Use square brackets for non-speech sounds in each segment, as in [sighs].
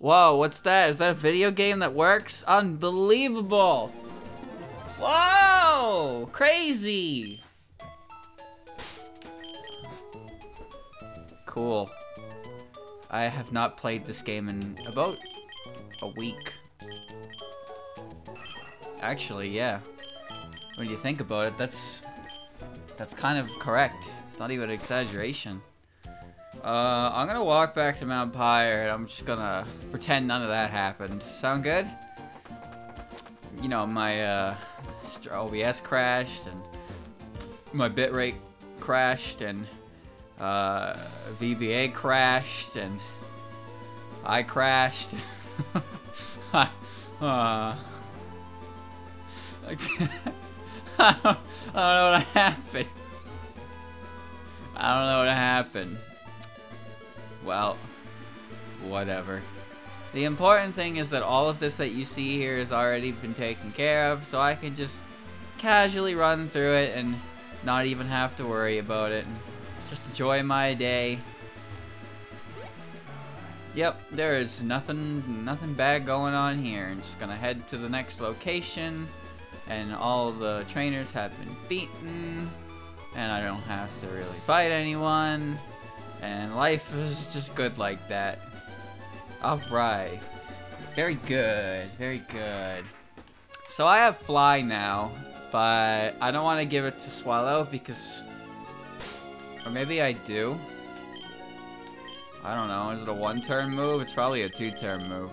Whoa, what's that? Is that a video game that works? Unbelievable! Whoa! Crazy! Cool. I have not played this game in about a week. Actually, yeah. When you think about it, that's that's kind of correct. It's not even an exaggeration. Uh, I'm gonna walk back to Mount Pyre and I'm just gonna pretend none of that happened. Sound good? You know, my uh, OBS crashed and my bitrate crashed and uh, VBA crashed and I crashed. [laughs] uh, [laughs] I don't know what happened. I don't know what happened. Well, whatever. The important thing is that all of this that you see here has already been taken care of, so I can just casually run through it and not even have to worry about it. And just enjoy my day. Yep, there is nothing nothing bad going on here. I'm just gonna head to the next location and all the trainers have been beaten and I don't have to really fight anyone and life is just good like that. Alright. Very good, very good. So I have Fly now, but I don't want to give it to Swellow because... Or maybe I do. I don't know, is it a one-turn move? It's probably a two-turn move.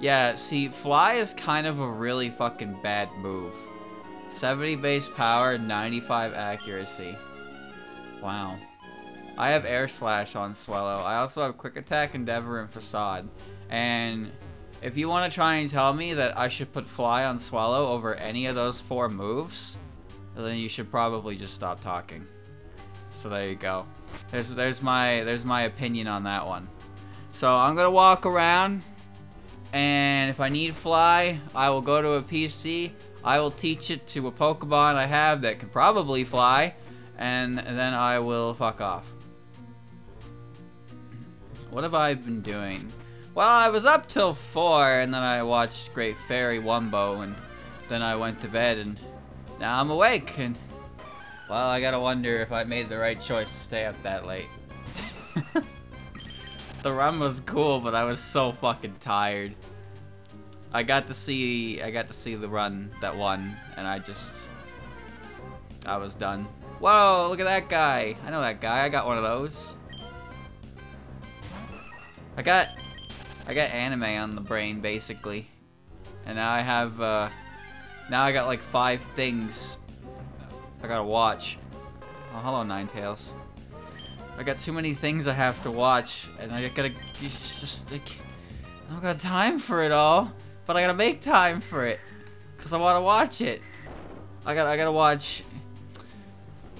Yeah, see, Fly is kind of a really fucking bad move. 70 base power, 95 accuracy. Wow. I have Air Slash on Swellow. I also have Quick Attack, Endeavor, and Facade. And if you want to try and tell me that I should put Fly on Swellow over any of those four moves, then you should probably just stop talking. So there you go. There's there's my there's my opinion on that one. So I'm gonna walk around, and if I need fly, I will go to a PC. I will teach it to a Pokemon I have that can probably fly, and then I will fuck off. What have I been doing? Well, I was up till 4, and then I watched Great Fairy Wumbo, and then I went to bed, and now I'm awake, and well, I gotta wonder if I made the right choice to stay up that late. [laughs] the run was cool, but I was so fucking tired. I got to see I got to see the run that won, and I just I was done. Whoa, look at that guy. I know that guy. I got one of those. I got I got anime on the brain basically. And now I have uh now I got like five things I gotta watch. Oh, hello, Ninetales. I got too many things I have to watch, and I gotta just like I don't got time for it all, but I gotta make time for it, cause I want to watch it. I gotta, I gotta watch.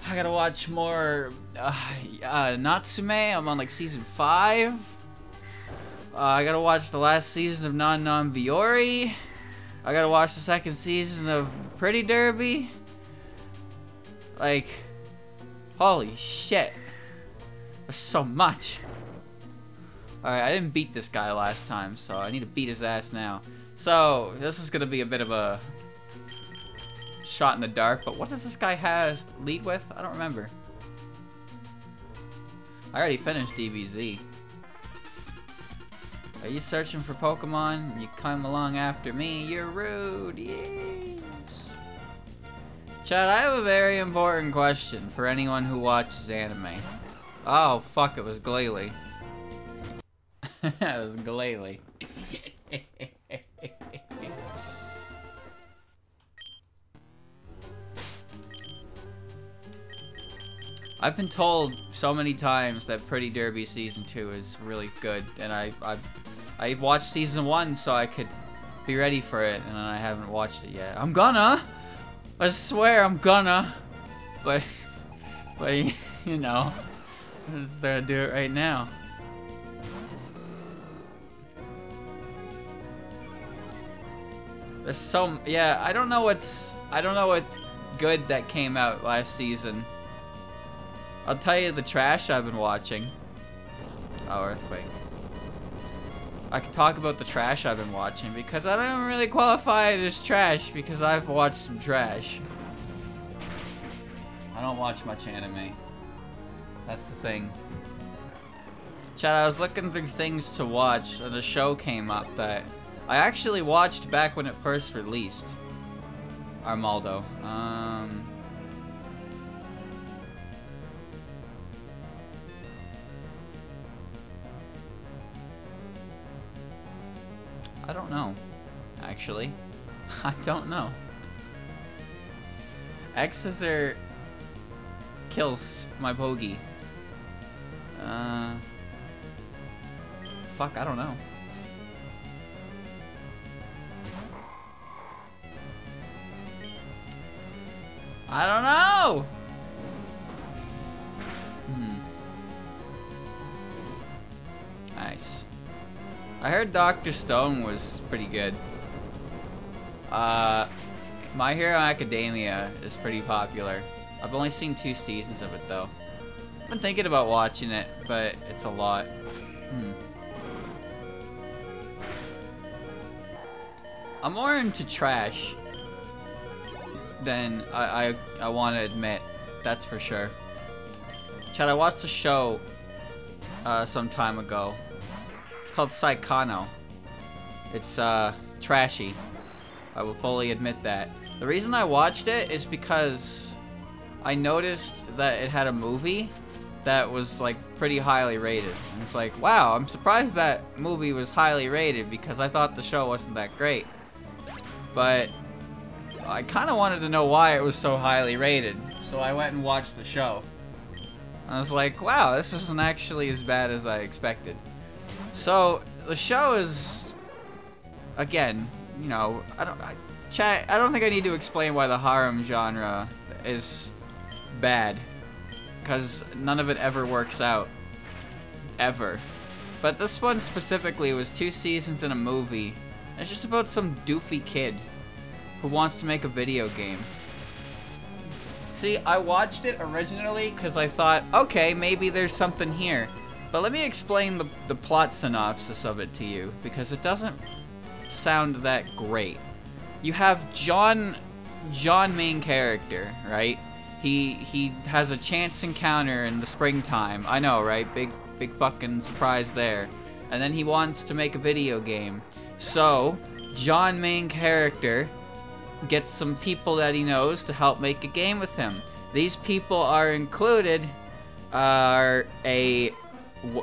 I gotta watch more uh, uh, Natsume. I'm on like season five. Uh, I gotta watch the last season of Non Non Biyori. I gotta watch the second season of Pretty Derby. Like, holy shit. There's so much. Alright, I didn't beat this guy last time, so I need to beat his ass now. So, this is gonna be a bit of a shot in the dark, but what does this guy has lead with? I don't remember. I already finished DBZ. Are you searching for Pokemon? You come along after me? You're rude. Yes. Chad, I have a very important question for anyone who watches anime. Oh, fuck, it was Glalie. [laughs] it was Glalie. [laughs] I've been told so many times that Pretty Derby Season 2 is really good, and I, I, I watched Season 1 so I could be ready for it, and I haven't watched it yet. I'm gonna! I swear I'm gonna! But, but, [laughs] you know, I'm just gonna do it right now. There's so, yeah, I don't know what's, I don't know what's good that came out last season. I'll tell you the trash I've been watching. Oh, Earthquake. I can talk about the trash I've been watching because I don't really qualify it as trash because I've watched some trash. I don't watch much anime. That's the thing. Chad, I was looking through things to watch and a show came up that I actually watched back when it first released. Armaldo. Um... I don't know, actually. [laughs] I don't know. Exeggutor kills my bogey. Uh, fuck, I don't know. I don't know! Hmm. Nice. I heard Dr. Stone was pretty good. Uh, My Hero Academia is pretty popular. I've only seen two seasons of it though. I've been thinking about watching it, but it's a lot. Hmm. I'm more into trash than I, I, I want to admit. That's for sure. Chad, I watched a show uh, some time ago. Called Saekano. It's uh, trashy. I will fully admit that. The reason I watched it is because I noticed that it had a movie that was like pretty highly rated. And it's like, wow, I'm surprised that movie was highly rated because I thought the show wasn't that great. But I kind of wanted to know why it was so highly rated, so I went and watched the show. I was like, wow, this isn't actually as bad as I expected. So, the show is, again, you know, I don't, I, chat, I don't think I need to explain why the harem genre is bad. Because none of it ever works out. Ever. But this one specifically was two seasons in a movie. It's just about some doofy kid who wants to make a video game. See, I watched it originally because I thought, okay, maybe there's something here. But let me explain the, the plot synopsis of it to you, because it doesn't sound that great. You have John, John main character, right? He he has a chance encounter in the springtime. I know, right? Big big fucking surprise there. And then he wants to make a video game. So, John main character gets some people that he knows to help make a game with him. These people are included uh, are a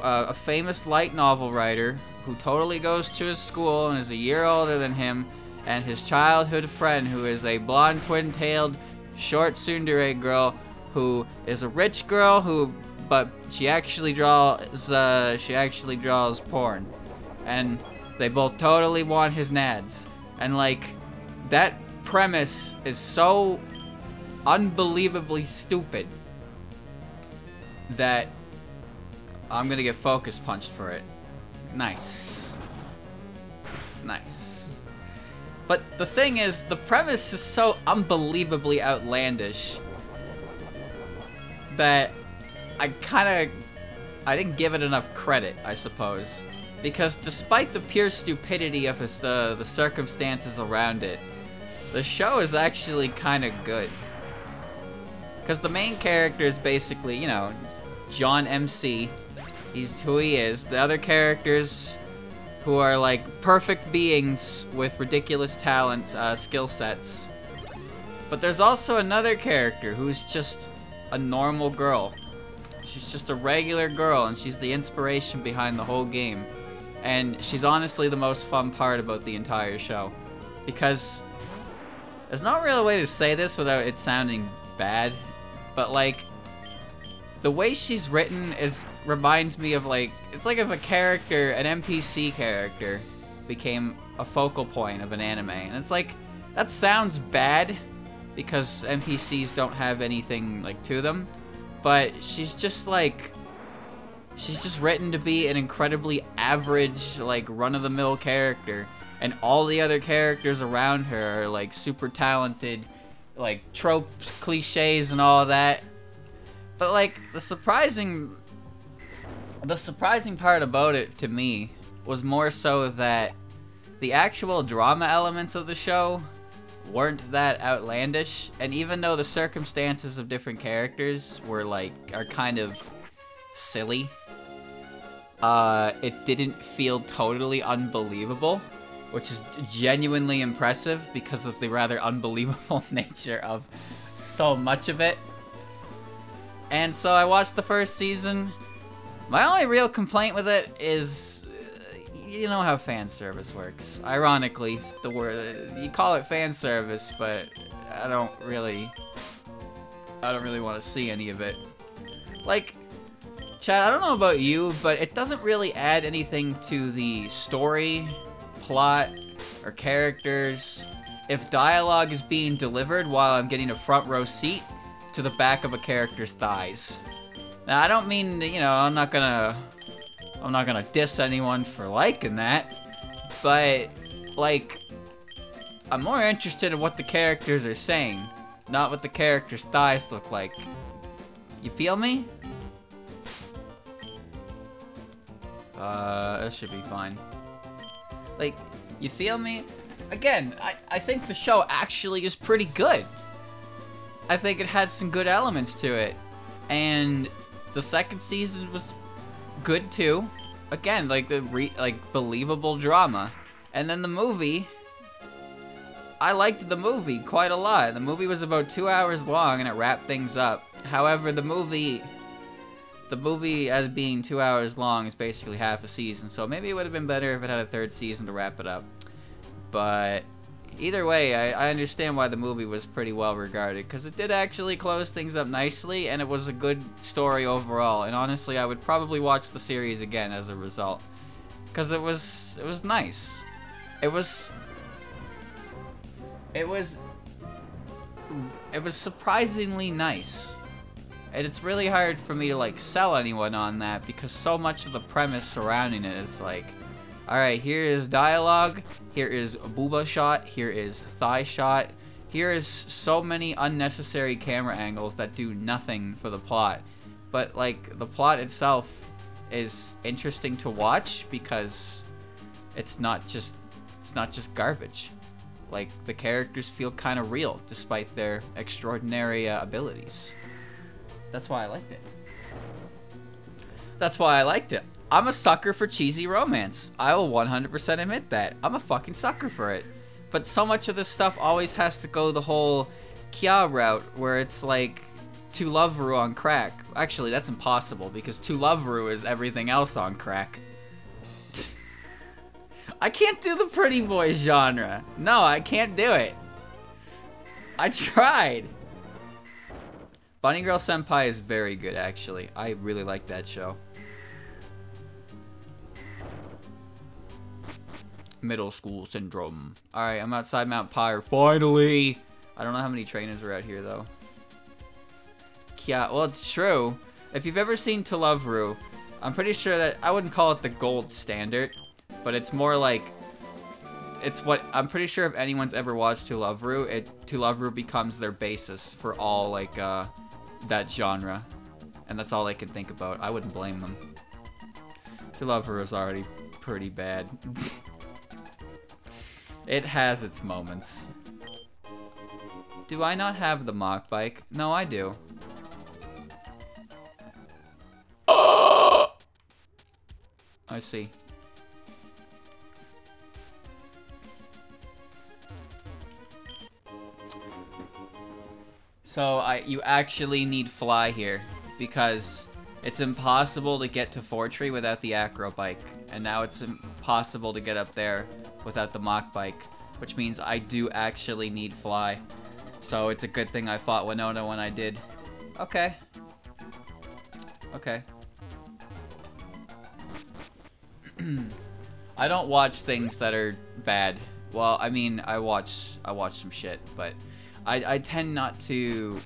a famous light novel writer who totally goes to his school and is a year older than him, and his childhood friend who is a blonde twin-tailed short tsundere girl who is a rich girl who but she actually draws uh, she actually draws porn. And they both totally want his nads. And like that premise is so unbelievably stupid that I'm gonna get focus punched for it nice nice but the thing is, the premise is so unbelievably outlandish that I kind of I didn't give it enough credit, I suppose. Because despite the pure stupidity of his, uh, the circumstances around it, the show is actually kind of good. Because the main character is basically, you know, John MC. He's who he is. The other characters who are like perfect beings with ridiculous talents, uh, skill sets. But there's also another character who's just a normal girl. She's just a regular girl, and she's the inspiration behind the whole game. And she's honestly the most fun part about the entire show. Because there's not really a way to say this without it sounding bad, but like, the way she's written is reminds me of like it's like if a character, an NPC character, became a focal point of an anime, and it's like that sounds bad because NPCs don't have anything like to them, but she's just like she's just written to be an incredibly average like run-of-the-mill character. And all the other characters around her are like super talented like tropes cliches and all that but like the surprising the surprising part about it to me was more so that the actual drama elements of the show weren't that outlandish, and even though the circumstances of different characters were like are kind of silly, uh, it didn't feel totally unbelievable, which is genuinely impressive because of the rather unbelievable [laughs] nature of so much of it. And so I watched the first season. My only real complaint with it is uh, you know how fan service works. Ironically, the word you call it fan service, but I don't really I don't really want to see any of it. Like Chad, I don't know about you, but it doesn't really add anything to the story, plot, or characters if dialogue is being delivered while I'm getting a front row seat to the back of a character's thighs. Now, I don't mean, you know, I'm not gonna I'm not gonna diss anyone for liking that, but, like, I'm more interested in what the characters are saying, not what the characters' thighs look like. You feel me? Uh, that should be fine. Like, you feel me? Again, I, I think the show actually is pretty good. I think it had some good elements to it. And the second season was good too. Again, like the re like believable drama. And then the movie I liked the movie quite a lot. The movie was about 2 hours long and it wrapped things up. However, the movie the movie as being 2 hours long is basically half a season. So maybe it would have been better if it had a third season to wrap it up. But either way, I, I understand why the movie was pretty well regarded because it did actually close things up nicely and it was a good story overall. And honestly, I would probably watch the series again as a result because it was it was nice. It was it was it was surprisingly nice. And it's really hard for me to like sell anyone on that because so much of the premise surrounding it is like Alright, here is dialogue, here is booba shot, here is thigh shot, here is so many unnecessary camera angles that do nothing for the plot. But, like, the plot itself is interesting to watch because it's not just it's not just garbage. Like the characters feel kind of real despite their extraordinary uh, abilities. That's why I liked it. That's why I liked it. I'm a sucker for cheesy romance. I will 100% admit that. I'm a fucking sucker for it. But so much of this stuff always has to go the whole Kya route, where it's like To Love Ru on crack. Actually, that's impossible, because To Love Ru is everything else on crack. [laughs] I can't do the pretty boy genre. No, I can't do it. I tried. Bunny Girl Senpai is very good, actually. I really like that show. Middle school syndrome. Alright, I'm outside Mount Pyre. Finally! I don't know how many trainers are out here, though. Yeah, well, it's true. If you've ever seen To Love Ru, I'm pretty sure that... I wouldn't call it the gold standard, but it's more like... It's what... I'm pretty sure if anyone's ever watched To Love Ru, it, To Love Ru becomes their basis for all, like, uh, that genre. And that's all I can think about. I wouldn't blame them. To Love Ru is already pretty bad. [laughs] It has its moments. Do I not have the Mach Bike? No, I do. Oh! [gasps] I see. So I, you actually need fly here because it's impossible to get to Fortree without the acro bike, and now it's impossible to get up there without the Mach Bike, which means I do actually need Fly. So it's a good thing I fought Winona when I did. Okay. Okay. [clears throat] I don't watch things that are bad. Well, I mean, I watch I watch some shit, but I, I tend not to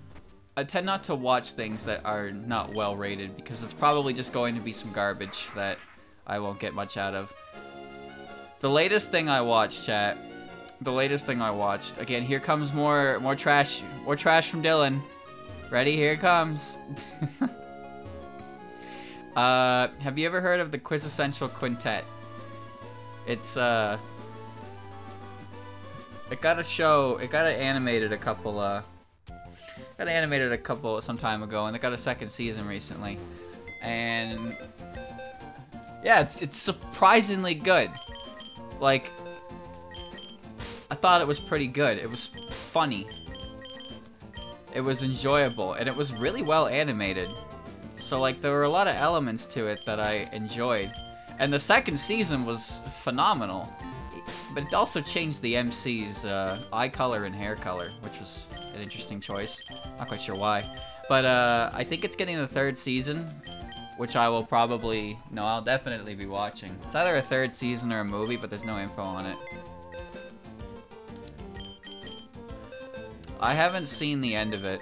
I tend not to watch things that are not well rated because it's probably just going to be some garbage that I won't get much out of. The latest thing I watched, chat. The latest thing I watched. Again, here comes more more trash. More trash from Dylan. Ready? Here it comes. [laughs] uh, have you ever heard of the Quintessential Quintet? It's uh, it got a show. It got animated a couple uh, got animated a couple some time ago, and it got a second season recently, and yeah, it's it's surprisingly good. Like, I thought it was pretty good. It was funny. It was enjoyable, and it was really well animated. So like, there were a lot of elements to it that I enjoyed. And the second season was phenomenal. But it also changed the MC's uh, eye color and hair color, which was an interesting choice. Not quite sure why. But uh, I think it's getting the third season, which I will probably... No, I'll definitely be watching. It's either a third season or a movie, but there's no info on it. I haven't seen the end of it.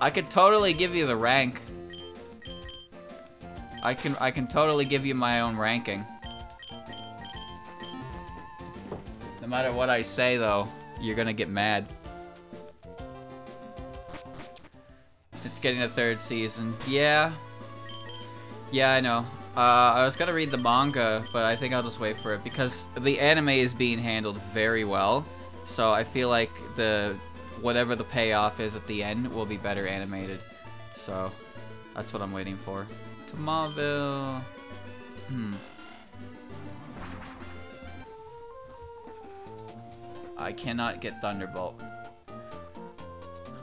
I could totally give you the rank. I can I can totally give you my own ranking. Matter what I say though, you're gonna get mad. It's getting a third season. Yeah. Yeah, I know. Uh, I was gonna read the manga, but I think I'll just wait for it because the anime is being handled very well. So I feel like the whatever the payoff is at the end will be better animated. So that's what I'm waiting for. Tomorrow. Hmm. I cannot get Thunderbolt.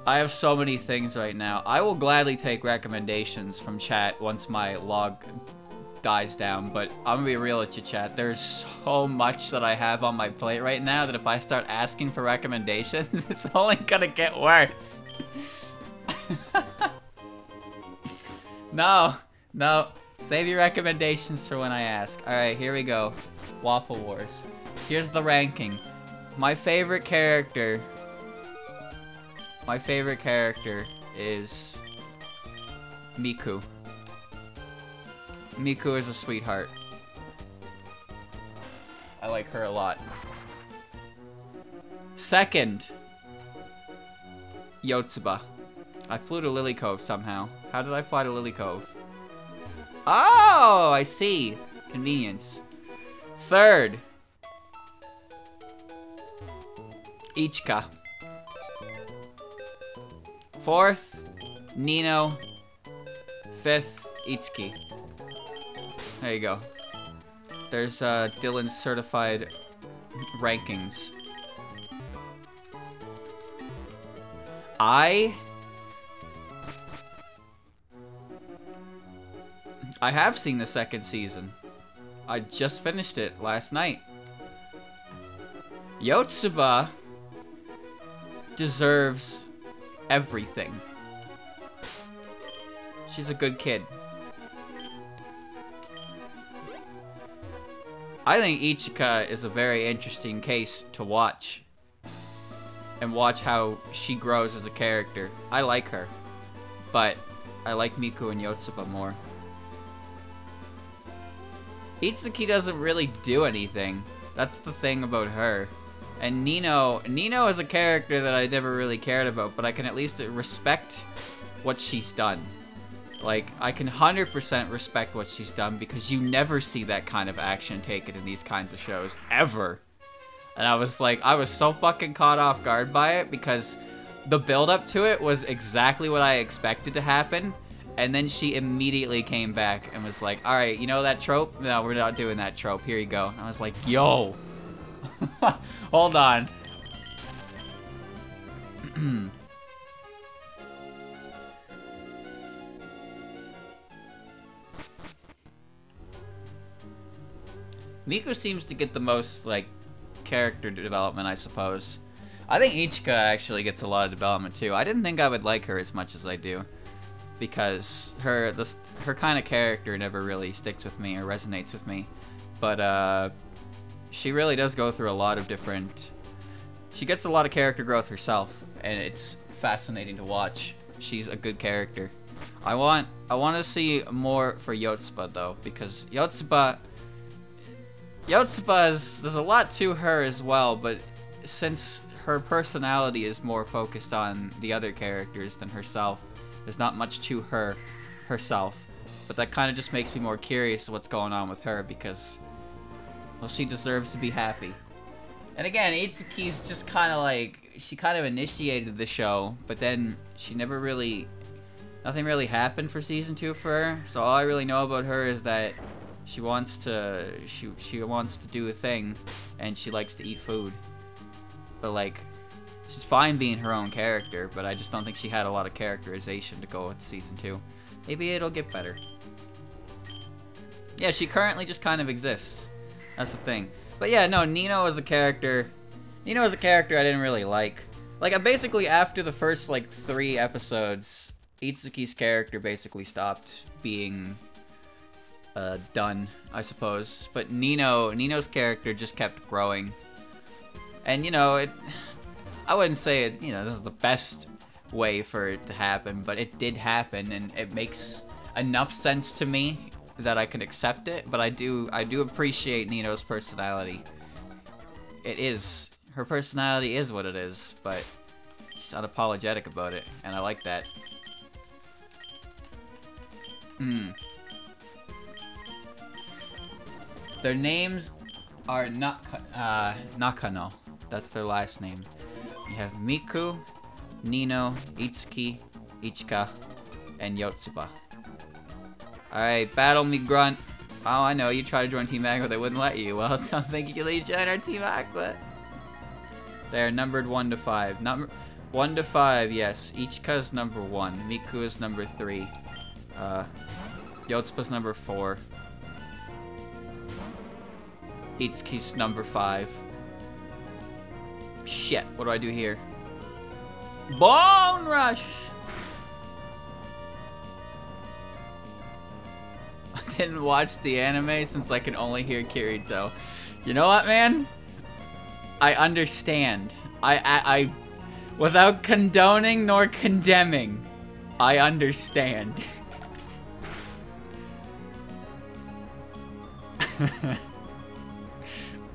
I have so many things right now. I will gladly take recommendations from chat once my log dies down, but I'm gonna be real with you, chat. There's so much that I have on my plate right now that if I start asking for recommendations, [laughs] it's only gonna get worse. [laughs] no, no. Save your recommendations for when I ask. Alright, here we go. Waffle Wars. Here's the ranking. My favorite character... My favorite character is... Miku. Miku is a sweetheart. I like her a lot. Second, Yotsuba. I flew to Lily Cove somehow. How did I fly to Lily Cove? Oh, I see. Convenience. Third, Ichika. Fourth, Nino. Fifth, Itsuki. There you go. There's uh, Dylan's certified rankings. I... I have seen the second season. I just finished it last night. Yotsuba deserves everything. She's a good kid. I think Ichika is a very interesting case to watch. And watch how she grows as a character. I like her. But I like Miku and Yotsuba more. Itsuki doesn't really do anything. That's the thing about her. And Nino, Nino is a character that I never really cared about, but I can at least respect what she's done. Like, I can 100% respect what she's done because you never see that kind of action taken in these kinds of shows, ever. And I was like, I was so fucking caught off guard by it because the build-up to it was exactly what I expected to happen. And then she immediately came back and was like, alright, you know that trope? No, we're not doing that trope. Here you go. And I was like, yo. [laughs] Hold on. [clears throat] Miku seems to get the most, like, character development, I suppose. I think Ichika actually gets a lot of development, too. I didn't think I would like her as much as I do. Because her her kind of character never really sticks with me or resonates with me. But, uh, she really does go through a lot of different... She gets a lot of character growth herself, and it's fascinating to watch. She's a good character. I want I want to see more for Yotsuba, though, because Yotsuba Yotsuba is, there's a lot to her as well, but since her personality is more focused on the other characters than herself, there's not much to her herself. But that kind of just makes me more curious what's going on with her because Well, she deserves to be happy. And again, Itsuki's just kind of like she kind of initiated the show, but then she never really nothing really happened for season 2 for her. So all I really know about her is that she wants to she she wants to do a thing and she likes to eat food. But like she's fine being her own character, but I just don't think she had a lot of characterization to go with season 2. Maybe it'll get better. Yeah, she currently just kind of exists. That's the thing. But yeah, no, Nino as a character, Nino as a character I didn't really like. Like, I basically, after the first, like, three episodes, Itsuki's character basically stopped being uh, done, I suppose. But Nino, Nino's character just kept growing. And, you know, it, I wouldn't say it, you know, this is the best way for it to happen, but it did happen, and it makes enough sense to me that I can accept it, but I do I do appreciate Nino's personality. It is. Her personality is what it is, but she's unapologetic about it, and I like that. Hmm. Their names are uh, Nakano. That's their last name. You have Miku, Nino, Itsuki, Ichika, and Yotsuba. Alright, battle me, Grunt. Oh, I know, you tried to join Team Aqua, they wouldn't let you. [laughs] Well, so thank you, you join our Team Aqua. They're numbered 1 to 5. Number 1 to 5, yes. Ichika's number 1. Miku is number 3. Uh, Yotsuba's number 4. Itsuki's number 5. Shit, what do I do here? Bone Rush! [laughs] didn't watch the anime since I can only hear Kirito. You know what, man? I understand. I, I, I without condoning nor condemning, I understand. [laughs]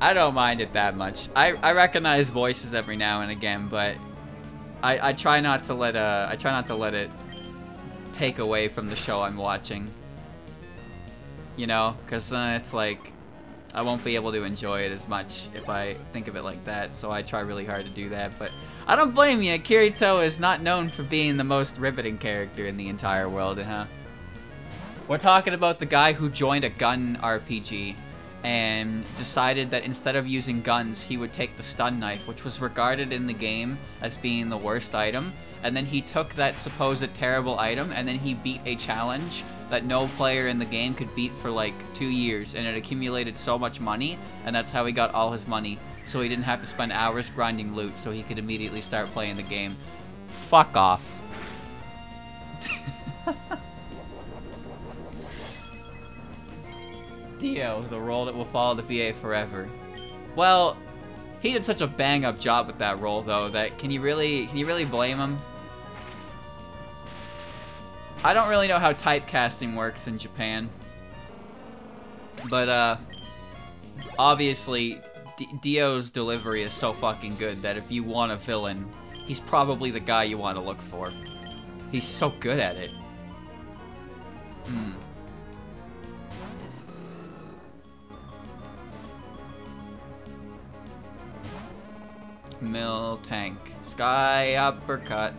I don't mind it that much. I, I recognize voices every now and again, but I, I try not to let uh I try not to let it take away from the show I'm watching you know, because then it's like I won't be able to enjoy it as much if I think of it like that. So I try really hard to do that, but I don't blame you. Kirito is not known for being the most riveting character in the entire world, huh? We're talking about the guy who joined a gun RPG and decided that instead of using guns, he would take the stun knife, which was regarded in the game as being the worst item. And then he took that supposed terrible item and then he beat a challenge that no player in the game could beat for like two years, and it accumulated so much money, and that's how he got all his money, so he didn't have to spend hours grinding loot, so he could immediately start playing the game. Fuck off. [laughs] Dio, the role that will follow the VA forever. Well, he did such a bang-up job with that role, though, that can you really can you really blame him? I don't really know how typecasting works in Japan. But, uh, obviously, D Dio's delivery is so fucking good that if you want a villain, he's probably the guy you want to look for. He's so good at it. Hmm. Miltank. Sky uppercut.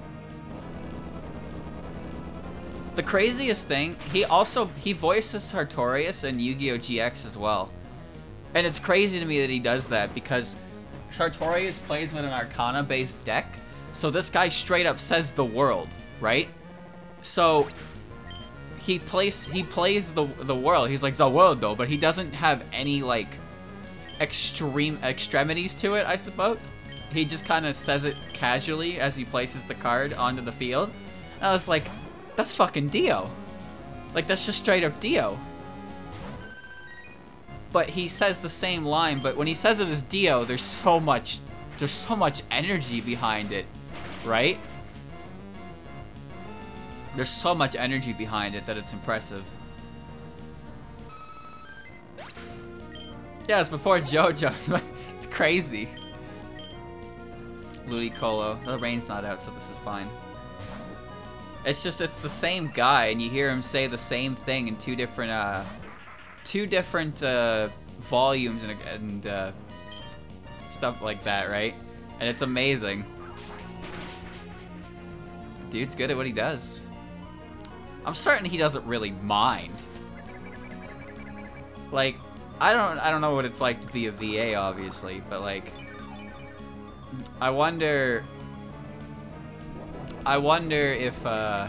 The craziest thing, he also, he voices Sartorius in Yu-Gi-Oh! GX as well. And it's crazy to me that he does that because Sartorius plays with an Arcana-based deck, so this guy straight up says the world, right? So he plays he plays the the world. He's like the world though, but he doesn't have any like extreme extremities to it, I suppose. He just kind of says it casually as he places the card onto the field. And I was like, that's fucking Dio. Like, that's just straight up Dio. But he says the same line, but when he says it as Dio, there's so much, there's so much energy behind it, right? There's so much energy behind it that it's impressive. Yeah, it's before JoJo's, [laughs] it's crazy. Ludicolo. The rain's not out, so this is fine. It's just it's the same guy, and you hear him say the same thing in two different uh, two different uh, volumes and, and uh, stuff like that, right? And it's amazing. Dude's good at what he does. I'm certain he doesn't really mind. Like, I don't I don't know what it's like to be a VA, obviously, but like, I wonder. I wonder if uh,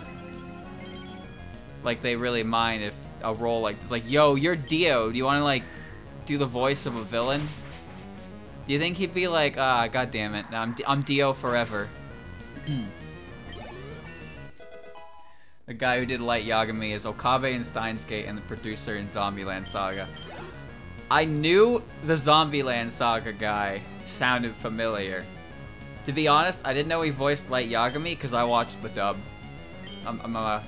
like they really mind if a role like this, like, yo, you're Dio. Do you want to like do the voice of a villain? Do you think he'd be like, ah, god damn it, I'm I'm Dio forever? the guy who did Light Yagami is Okabe in Steins Gate and the producer in Zombieland Saga. I knew the Zombieland Saga guy sounded familiar. To be honest, I didn't know he voiced Light Yagami because I watched the dub. I'm, I'm, a,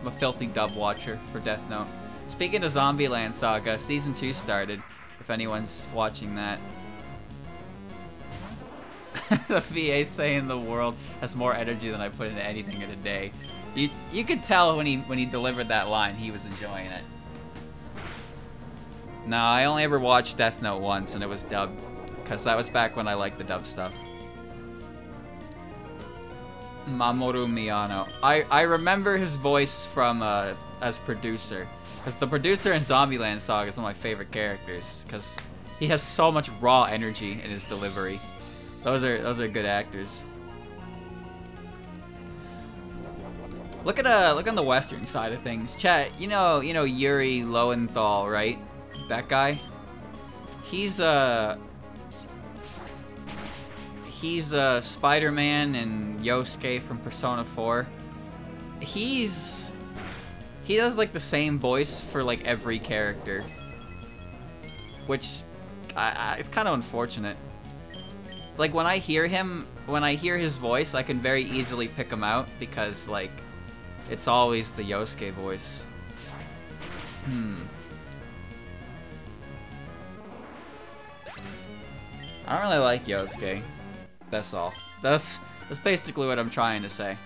I'm a filthy dub watcher for Death Note. Speaking of Zombieland Saga, Season 2 started, if anyone's watching that. [laughs] the VA saying the world has more energy than I put into anything in a day. You you could tell when he when he delivered that line, he was enjoying it. No, I only ever watched Death Note once, and it was dubbed, because that was back when I liked the dub stuff. Mamoru Miyano. I, I remember his voice from uh, as producer, because the producer in Zombieland Saga is one of my favorite characters, because he has so much raw energy in his delivery. Those are those are good actors. Look at uh look on the western side of things. Chat, you know you know Yuri Lowenthal, right? That guy. He's uh he's uh Spider-Man and Yosuke from Persona 4. He's he does like the same voice for like every character, which I, I, it's kind of unfortunate like when I hear him, when I hear his voice, I can very easily pick him out because like it's always the Yosuke voice. Hmm. I don't really like Yosuke. That's all. That's that's basically what I'm trying to say.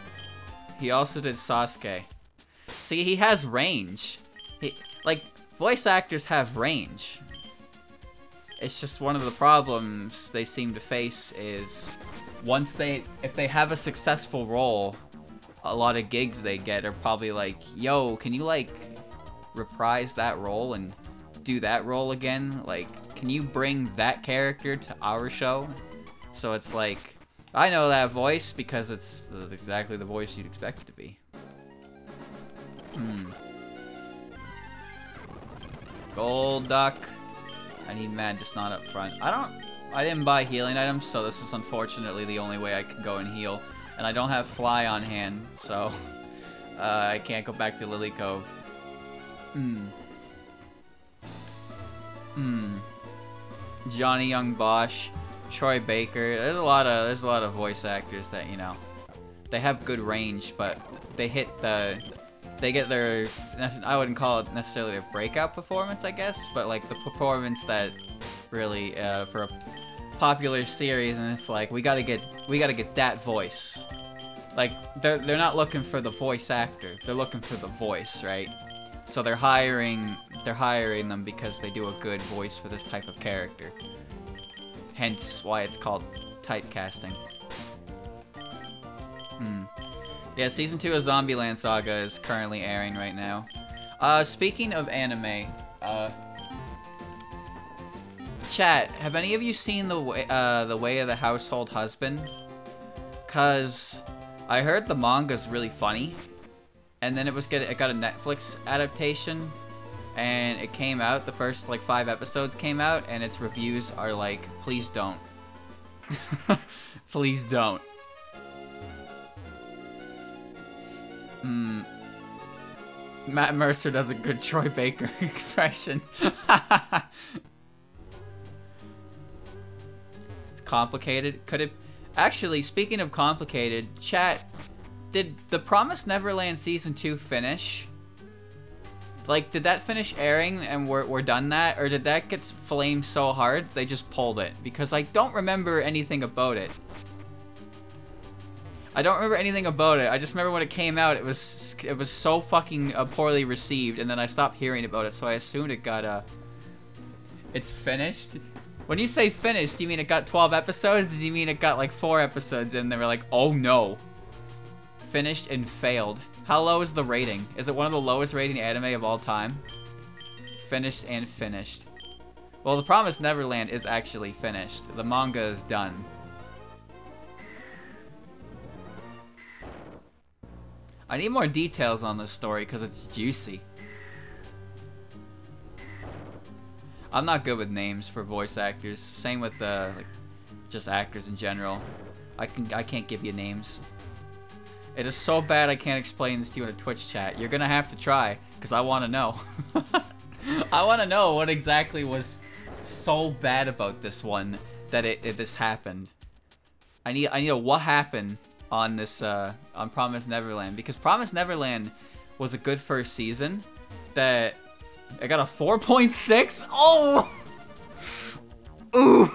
He also did Sasuke. See, he has range. He like voice actors have range. It's just one of the problems they seem to face is once they, if they have a successful role, a lot of gigs they get are probably like, yo, can you like reprise that role and do that role again? Like, can you bring that character to our show? So it's like, I know that voice because it's exactly the voice you'd expect it to be. Hmm. Golduck. I need mad, just not up front. I don't... I didn't buy healing items, so this is unfortunately the only way I can go and heal. And I don't have fly on hand, so... [laughs] Uh, I can't go back to Lily Cove. Hmm. Hmm. Johnny Young Bosch, Troy Baker. There's a lot of there's a lot of voice actors that you know they have good range, but they hit the they get their, I wouldn't call it necessarily a breakout performance, I guess, but like the performance that really, uh, for a popular series, and it's like, we gotta get, we gotta get that voice. Like, they're, they're not looking for the voice actor, they're looking for the voice, right? So they're hiring, they're hiring them because they do a good voice for this type of character. Hence why it's called typecasting. Hmm. Yeah, season two of Zombieland Saga is currently airing right now. Uh, speaking of anime, uh, chat, have any of you seen the way, uh, the Way of the Household Husband? Cause I heard the manga's really funny, and then it was get it got a Netflix adaptation, and it came out. The first like five episodes came out, and its reviews are like, please don't, [laughs] please don't. Hmm. Matt Mercer does a good Troy Baker [laughs] impression. [laughs] it's complicated. Could it... Actually, speaking of complicated, chat, did The Promise Neverland Season 2 finish? Like, did that finish airing and we're, we're done that? Or did that get flamed so hard they just pulled it? Because I don't remember anything about it. I don't remember anything about it. I just remember when it came out, it was it was so fucking uh, poorly received, and then I stopped hearing about it, so I assumed it got uh, It's finished? When you say finished, do you mean it got 12 episodes? Do you mean it got like 4 episodes and they were like, oh no. Finished and failed. How low is the rating? Is it one of the lowest rating anime of all time? Finished and finished. Well, The Promised Neverland is actually finished. The manga is done. I need more details on this story because it's juicy. I'm not good with names for voice actors. Same with uh, like, just actors in general. I can I can't give you names. It is so bad I can't explain this to you in a Twitch chat. You're gonna have to try, because I want to know. [laughs] I want to know what exactly was so bad about this one that it, it, this happened. I need I need a what happened on this uh, on Promise Neverland because Promise Neverland was a good first season that I got a 4.6. Oh, [laughs] ooh,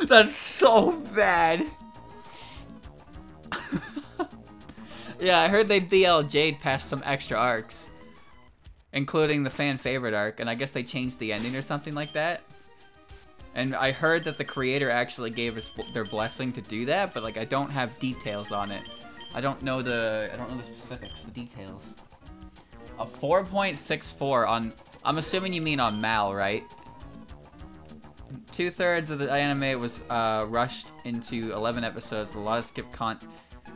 [laughs] that's so bad. [laughs] yeah, I heard they BL Jade past some extra arcs, including the fan favorite arc, and I guess they changed the ending or something like that. And I heard that the creator actually gave us their blessing to do that, but like I don't have details on it. I don't know the I don't know the specifics, the details. A 4.64 on I'm assuming you mean on Mal, right? Two thirds of the anime was uh, rushed into 11 episodes, a lot of skip con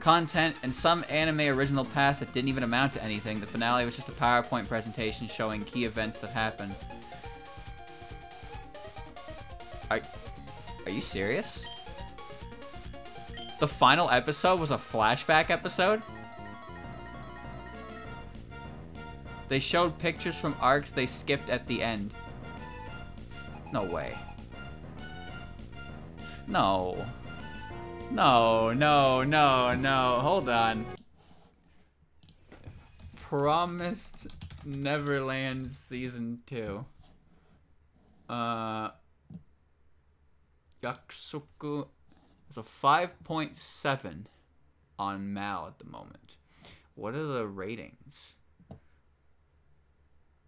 content, and some anime original past that didn't even amount to anything. The finale was just a PowerPoint presentation showing key events that happened. Are, are you serious? The final episode was a flashback episode? They showed pictures from arcs they skipped at the end. No way. No. No, no, no, no. Hold on. Promised Neverland Season 2. Uh... Yakusoku is a 5.7 on Mal at the moment. What are the ratings?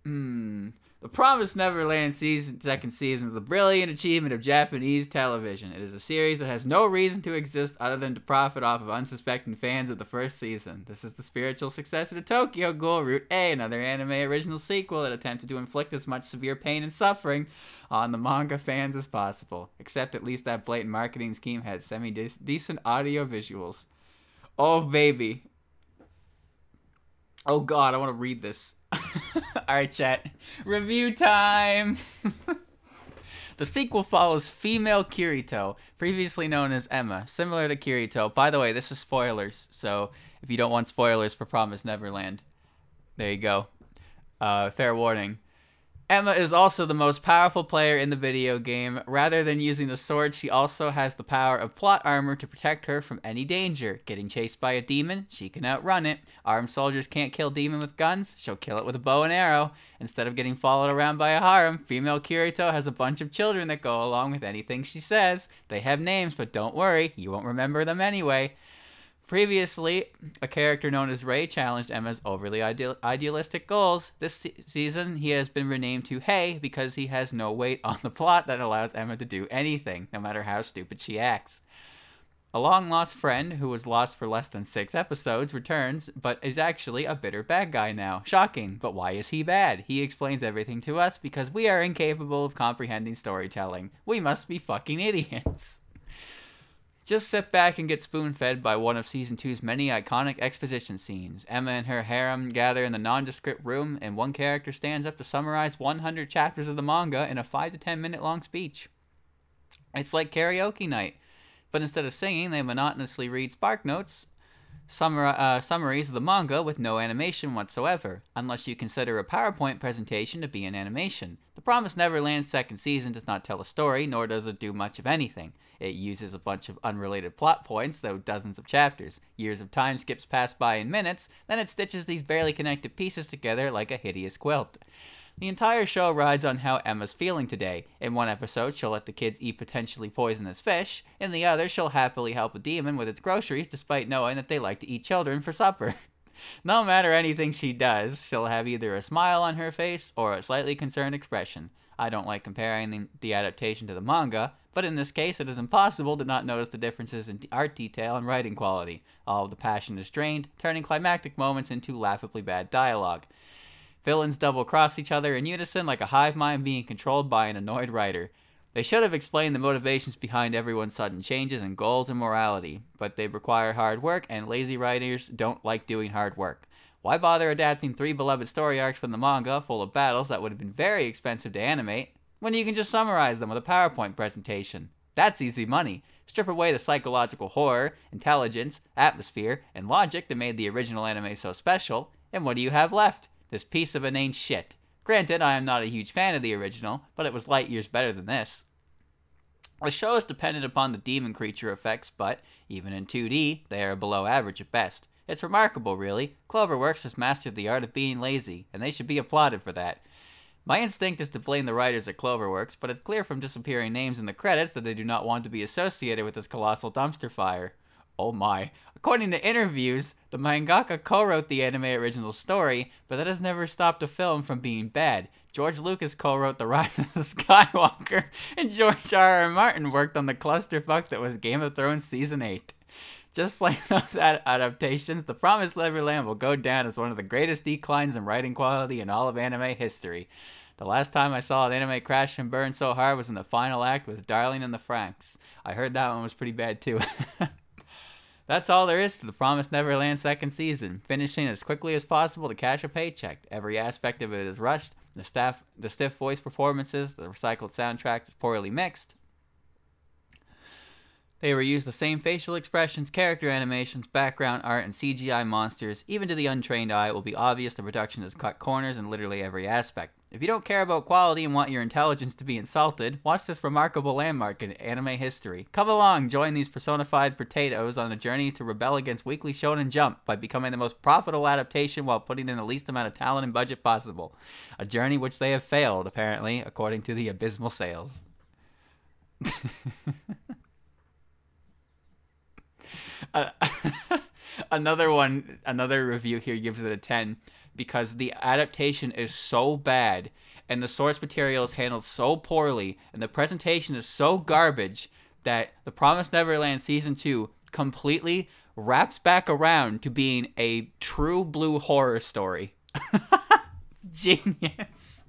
Hmm. The Promised Neverland season, second season is a brilliant achievement of Japanese television. It is a series that has no reason to exist other than to profit off of unsuspecting fans of the first season. This is the spiritual successor to Tokyo Ghoul Root A, another anime original sequel that attempted to inflict as much severe pain and suffering on the manga fans as possible. Except at least that blatant marketing scheme had semi-decent audio visuals. Oh, baby. Oh god, I want to read this. [laughs] Alright, chat. Review time! [laughs] the sequel follows female Kirito, previously known as Emma, similar to Kirito. By the way, this is spoilers, so if you don't want spoilers for Promise Neverland, there you go. Uh, fair warning. Emma is also the most powerful player in the video game. Rather than using the sword, she also has the power of plot armor to protect her from any danger. Getting chased by a demon, she can outrun it. Armed soldiers can't kill demon with guns, she'll kill it with a bow and arrow. Instead of getting followed around by a harem, female Kirito has a bunch of children that go along with anything she says. They have names, but don't worry, you won't remember them anyway. Previously, a character known as Ray challenged Emma's overly ideal idealistic goals. This se season, he has been renamed to Hay because he has no weight on the plot that allows Emma to do anything, no matter how stupid she acts. A long lost friend who was lost for less than six episodes returns, but is actually a bitter bad guy now. Shocking, but why is he bad? He explains everything to us because we are incapable of comprehending storytelling. We must be fucking idiots. Just sit back and get spoon fed by one of season two's many iconic exposition scenes. Emma and her harem gather in the nondescript room, and one character stands up to summarize 100 chapters of the manga in a 5 to 10 minute long speech. It's like karaoke night, but instead of singing, they monotonously read SparkNotes summar uh, summaries of the manga with no animation whatsoever, unless you consider a PowerPoint presentation to be an animation. The Promised Neverland second season does not tell a story, nor does it do much of anything. It uses a bunch of unrelated plot points, though dozens of chapters. Years of time skips pass by in minutes, then it stitches these barely connected pieces together like a hideous quilt. The entire show rides on how Emma's feeling today. In one episode, she'll let the kids eat potentially poisonous fish. In the other, she'll happily help a demon with its groceries despite knowing that they like to eat children for supper. [laughs] no matter anything she does, she'll have either a smile on her face or a slightly concerned expression. I don't like comparing the, adaptation to the manga, but in this case, it is impossible to not notice the differences in art detail and writing quality. All of the passion is drained, turning climactic moments into laughably bad dialogue. Villains double cross each other in unison like a hive mind being controlled by an annoyed writer. They should have explained the motivations behind everyone's sudden changes and goals and morality, but they require hard work, and lazy writers don't like doing hard work. Why bother adapting three beloved story arcs from the manga full of battles that would have been very expensive to animate when you can just summarize them with a PowerPoint presentation? That's easy money. Strip away the psychological horror, intelligence, atmosphere, and logic that made the original anime so special, and what do you have left? This piece of inane shit. Granted, I am not a huge fan of the original, but it was light years better than this. The show is dependent upon the demon creature effects, but even in 2D, they are below average at best. It's remarkable, really. Cloverworks has mastered the art of being lazy, and they should be applauded for that. My instinct is to blame the writers at Cloverworks, but it's clear from disappearing names in the credits that they do not want to be associated with this colossal dumpster fire. Oh my. According to interviews, the mangaka co-wrote the anime original story, but that has never stopped a film from being bad. George Lucas co-wrote The Rise of the [laughs] Skywalker, and George R. R. Martin worked on the clusterfuck that was Game of Thrones Season 8. Just like [laughs] those ad- adaptations, The Promised Neverland will go down as one of the greatest declines in writing quality in all of anime history. The last time I saw an anime crash and burn so hard was in the final act with Darling in the Franxx. I heard that one was pretty bad too. [laughs] That's all there is to The Promised Neverland second season, finishing as quickly as possible to cash a paycheck. Every aspect of it is rushed. The staff, the stiff voice performances, the recycled soundtrack is poorly mixed. They reuse the same facial expressions, character animations, background art, and CGI monsters. Even to the untrained eye, it will be obvious the production has cut corners in literally every aspect. If you don't care about quality and want your intelligence to be insulted, watch this remarkable landmark in anime history. Come along, join these personified potatoes on a journey to rebel against Weekly Shonen Jump by becoming the most profitable adaptation while putting in the least amount of talent and budget possible. A journey which they have failed, apparently, according to the abysmal sales. [laughs] [laughs] Another one, another review here gives it a 10 because the adaptation is so bad and the source material is handled so poorly and the presentation is so garbage that The Promised Neverland Season 2 completely wraps back around to being a true blue horror story. [laughs] genius.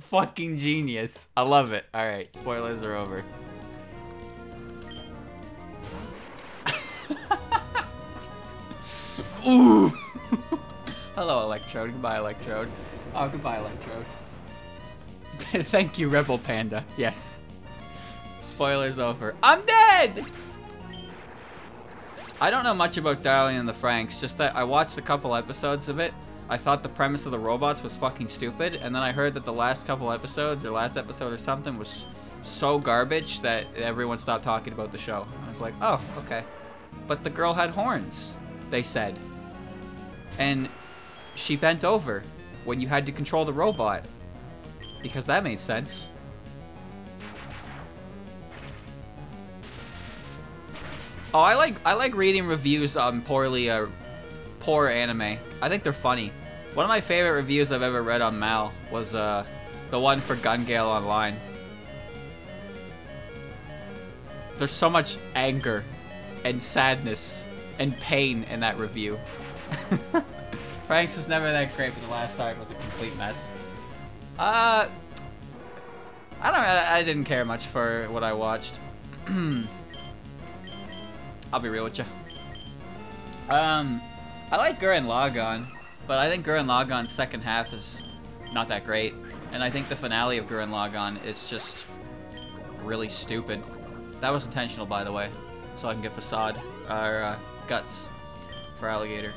Fucking genius. I love it. Alright, spoilers are over. [laughs] Ooh. Hello, Electrode. Goodbye, Electrode. Oh, goodbye, Electrode. [laughs] Thank you, Rebel Panda. Yes. Spoilers over. I'm dead! I don't know much about Darling and the Franxx, just that I watched a couple episodes of it. I thought the premise of the robots was fucking stupid, and then I heard that the last couple episodes, or last episode or something, was so garbage that everyone stopped talking about the show. I was like, oh, okay. But the girl had horns, they said. And she bent over when you had to control the robot. Because that made sense. Oh, I like I like reading reviews on poorly uh, poor anime. I think they're funny. One of my favorite reviews I've ever read on Mal was uh, the one for Gun Gale Online. There's so much anger and sadness and pain in that review. [laughs] Franxx was never that great, but the last arc was a complete mess. Uh, I don't. I, I didn't care much for what I watched. [clears throat] I'll be real with you. Um, I like Gurren Lagann, but I think Gurren Lagann's second half is not that great, and I think the finale of Gurren Lagann is just really stupid. That was intentional, by the way, so I can get facade or uh, guts for alligator.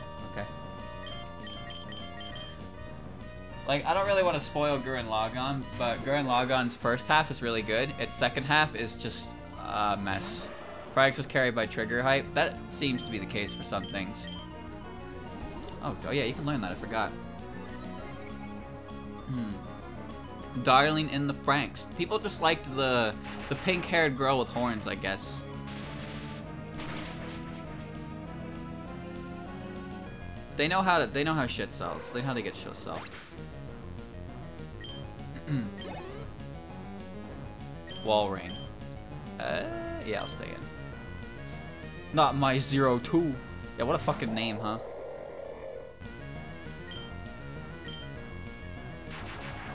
Like, I don't really want to spoil Gurren Lagann, but Gurren Lagann's first half is really good. Its second half is just a mess. Frags was carried by trigger hype. That seems to be the case for some things. Oh, oh yeah, you can learn that. I forgot. Hmm. Darling in the Franxx. People just liked the the pink-haired girl with horns, I guess. They know how to, they know how shit sells. They know how to get shit sell. Wall ring. Uh, yeah, I'll stay in. Not my zero two. Yeah, what a fucking name, huh?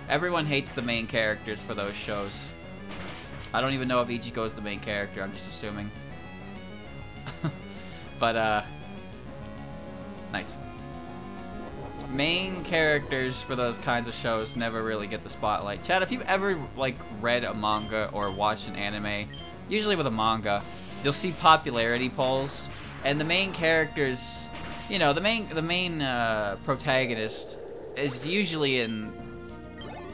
Everyone hates the main characters for those shows. I don't even know if Ichigo is the main character, I'm just assuming. [laughs] but, uh... Nice. Main characters for those kinds of shows never really get the spotlight. Chad, if you've ever, like, read a manga or watched an anime, usually with a manga, you'll see popularity polls, and the main characters, you know, the main, the main, uh, protagonist is usually in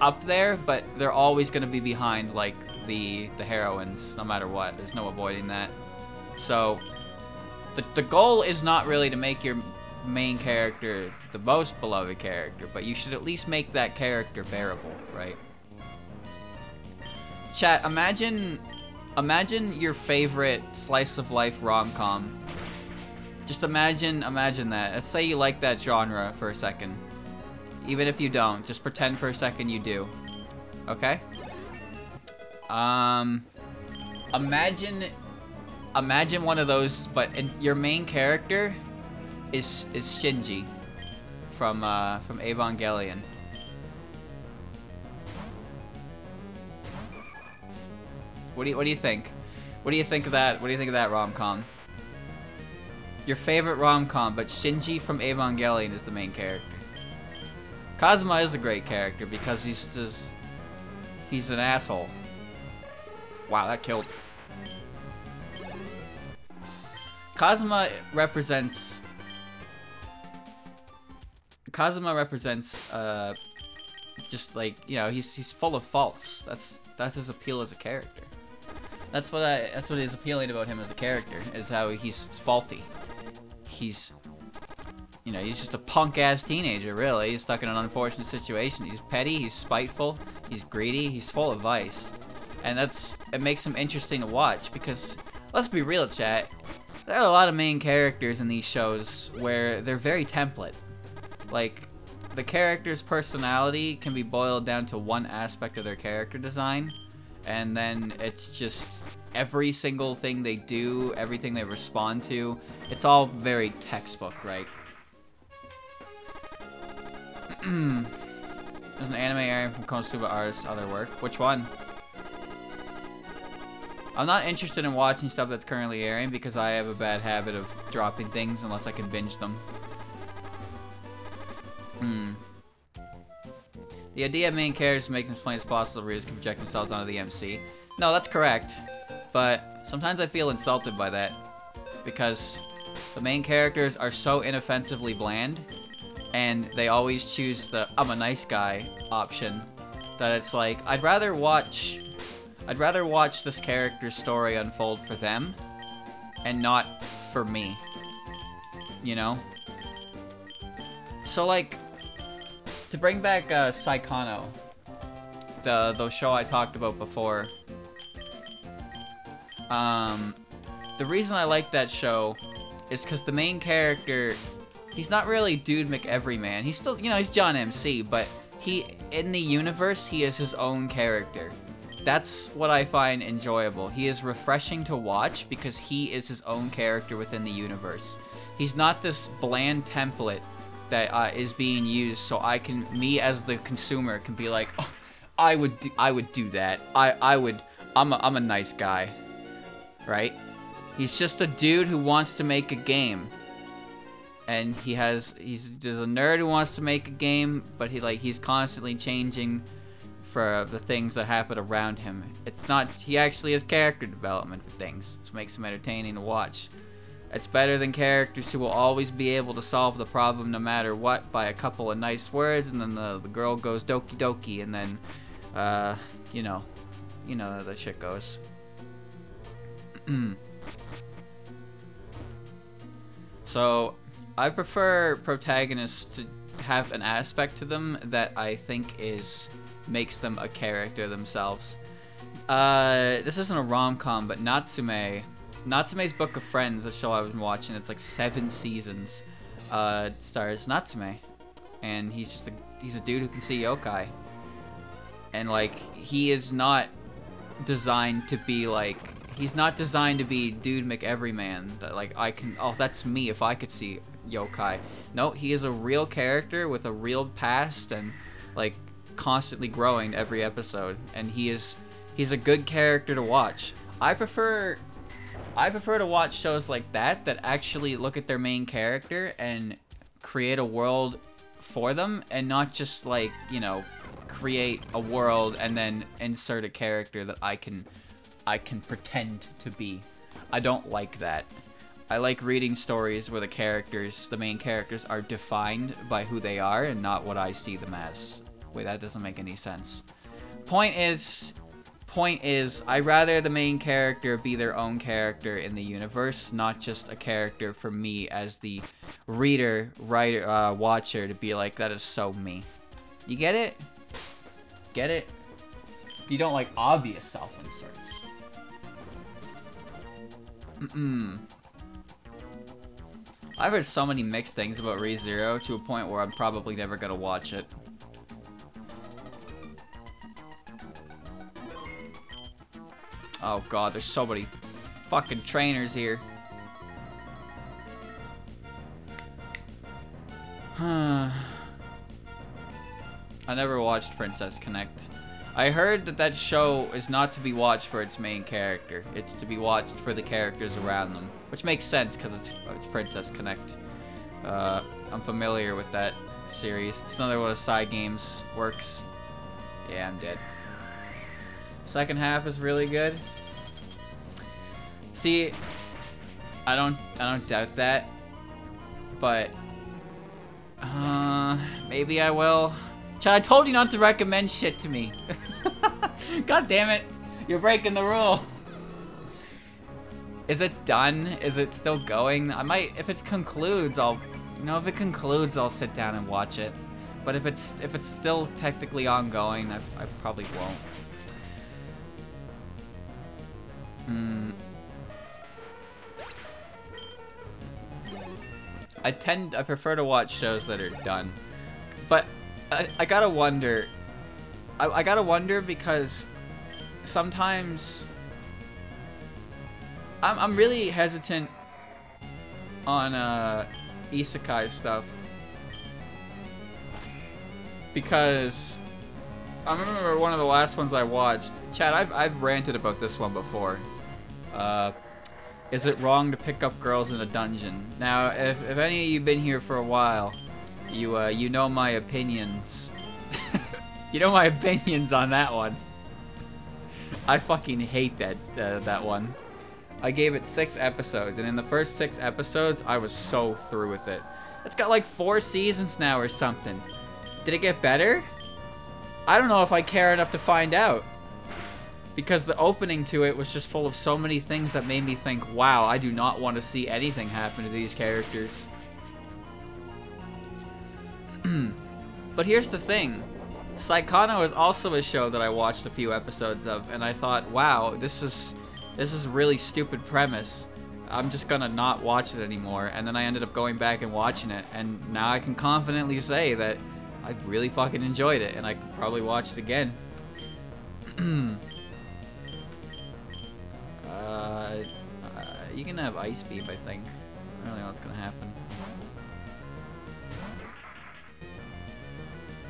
up there, but they're always going to be behind like the the heroines, no matter what. There's no avoiding that. So the the goal is not really to make your main character the most beloved character, but you should at least make that character bearable, right? Chat, imagine imagine your favorite slice of life rom-com. Just imagine imagine that. Let's say you like that genre for a second. Even if you don't, just pretend for a second you do. Okay? Um, imagine, imagine one of those, but your main character is is Shinji from uh, from Evangelion. What do you What do you think? What do you think of that? What do you think of that rom com? Your favorite rom com, but Shinji from Evangelion is the main character. Kazuma is a great character because he's just... He's an asshole. Wow, that killed. Kazuma represents... Kazuma represents, uh... Just like, you know, he's he's full of faults. That's that's his appeal as a character. That's what I that's what is appealing about him as a character, is how he's faulty. He's you know, he's just a punk-ass teenager, really. He's stuck in an unfortunate situation. He's petty, he's spiteful, he's greedy, he's full of vice. And that's, it makes him interesting to watch, because, let's be real, chat, there are a lot of main characters in these shows where they're very template. Like, the character's personality can be boiled down to one aspect of their character design, and then it's just every single thing they do, everything they respond to, it's all very textbook, right? [clears throat] There's an anime airing from Konosuba Art's other work. Which one? I'm not interested in watching stuff that's currently airing because I have a bad habit of dropping things unless I can binge them. The idea of main characters making as plain as possible readers can project themselves onto the MC. No, that's correct. But sometimes I feel insulted by that. Because the main characters are so inoffensively bland and they always choose the I'm a nice guy option that it's like I'd rather watch I'd rather watch this character's story unfold for them and not for me. You know? So like to bring back uh the the show I talked about before. Um the reason I like that show is because the main character he's not really Dude McEveryman. He's still, you know, he's John MC, but he, in the universe, he is his own character. That's what I find enjoyable. He is refreshing to watch because he is his own character within the universe. He's not this bland template that uh, is being used so I can, me as the consumer, can be like, oh, I would, do, I would do that. I, I would, I'm a, I'm a nice guy, right? He's just a dude who wants to make a game and he has he's there's a nerd who wants to make a game, but he like he's constantly changing for the things that happen around him. It's not he actually has character development for things to makes him entertaining to watch. It's better than characters who will always be able to solve the problem no matter what by a couple of nice words, and then the, the girl goes doki doki, and then, uh, you know, you know how that shit goes. [clears throat] so, I prefer protagonists to have an aspect to them that I think is makes them a character themselves. Uh, this isn't a rom-com, but Natsume, Natsume's Book of Friends, the show I've been watching, it's like seven seasons. uh, stars Natsume, and he's just a he's a dude who can see yokai, and like he is not designed to be like he's not designed to be dude McEveryman that like I can oh that's me if I could see yokai. No, he is a real character with a real past and like constantly growing every episode, and he is he's a good character to watch. I prefer I prefer to watch shows like that that actually look at their main character and create a world for them and not just like, you know, create a world and then insert a character that I can I can pretend to be. I don't like that. I like reading stories where the characters, the main characters, are defined by who they are and not what I see them as. Wait, that doesn't make any sense. Point is, point is, I rather the main character be their own character in the universe, not just a character for me as the reader, writer, uh, watcher to be like, that is so me. You get it? Get it? You don't like obvious self-inserts. Mm-mm. I've heard so many mixed things about ReZero to a point where I'm probably never gonna watch it. Oh god, there's so many fucking trainers here. [sighs] I never watched Princess Connect. I heard that that show is not to be watched for its main character. It's to be watched for the characters around them. Which makes sense, because it's, it's Princess Connect. Uh, I'm familiar with that series. It's another one of Cygames works. Yeah, I'm dead. Second half is really good. See, I don't, I don't doubt that, but uh, maybe I will. Chad, I told you not to recommend shit to me. [laughs] God damn it, you're breaking the rule. Is it done? Is it still going? I might, if it concludes, I'll, you know, if it concludes, I'll sit down and watch it. But if it's, if it's still technically ongoing, I, I probably won't. I tend, I prefer to watch shows that are done. But I, I gotta wonder, I, I gotta wonder because sometimes I'm, I'm really hesitant on uh, isekai stuff because I remember one of the last ones I watched. Chad, I've, I've ranted about this one before. Uh, is it wrong to pick up girls in a dungeon? Now, if, if any of you been here for a while, you uh, you know my opinions. [laughs] you know my opinions on that one. I fucking hate that uh, that one. I gave it six episodes, and in the first six episodes, I was so through with it. It's got like four seasons now or something. Did it get better? I don't know if I care enough to find out because the opening to it was just full of so many things that made me think, wow, I do not want to see anything happen to these characters. [clears throat] but here's the thing. Saekano is also a show that I watched a few episodes of, and I thought, wow, this is this is a really stupid premise. I'm just gonna not watch it anymore. And then I ended up going back and watching it, and now I can confidently say that I really fucking enjoyed it, and I could probably watch it again. [clears throat] Uh, uh, you can have Ice Beam, I think. I don't know what's gonna happen.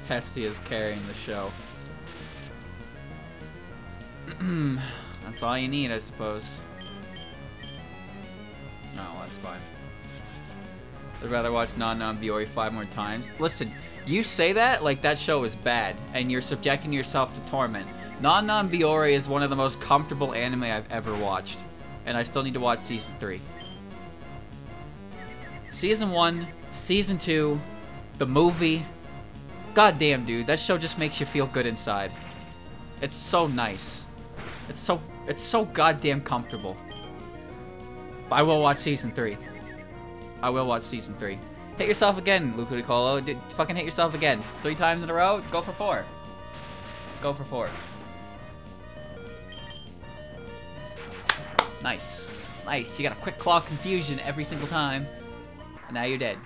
Hestia is carrying the show. [clears throat] that's all you need, I suppose. Oh, that's fine. I'd rather watch Non Non Biyori five more times. Listen, you say that like that show is bad, and you're subjecting yourself to torment. Non Non Biyori is one of the most comfortable anime I've ever watched. And I still need to watch Season 3. Season 1, Season 2, the movie. God damn, dude. That show just makes you feel good inside. It's so nice. It's so it's so goddamn comfortable. But I will watch Season 3. I will watch Season 3. Hit yourself again, Luke Colo. Fucking hit yourself again. Three times in a row? Go for four. Go for four. Nice. Nice. You got a quick claw confusion every single time. And now you're dead.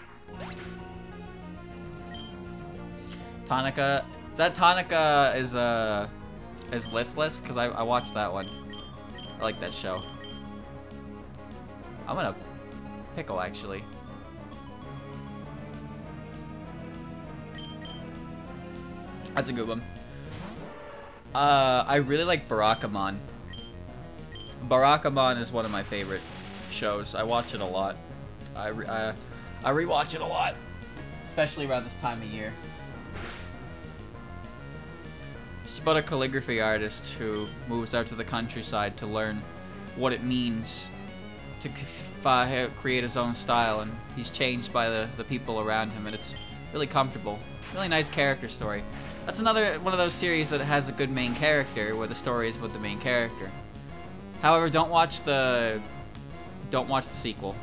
Tonica. Is that Tonica is, uh, is listless? Because I, I watched that one. I like that show. I'm gonna pickle, actually. That's a good one. Uh, I really like Barakamon. Barakamon is one of my favorite shows. I watch it a lot. I, re I, I rewatch it a lot, especially around this time of year. It's about a calligraphy artist who moves out to the countryside to learn what it means to uh, create his own style, and he's changed by the, the people around him, and it's really comfortable. Really nice character story. That's another one of those series that has a good main character, where the story is about the main character. However, don't watch the don't watch the sequel.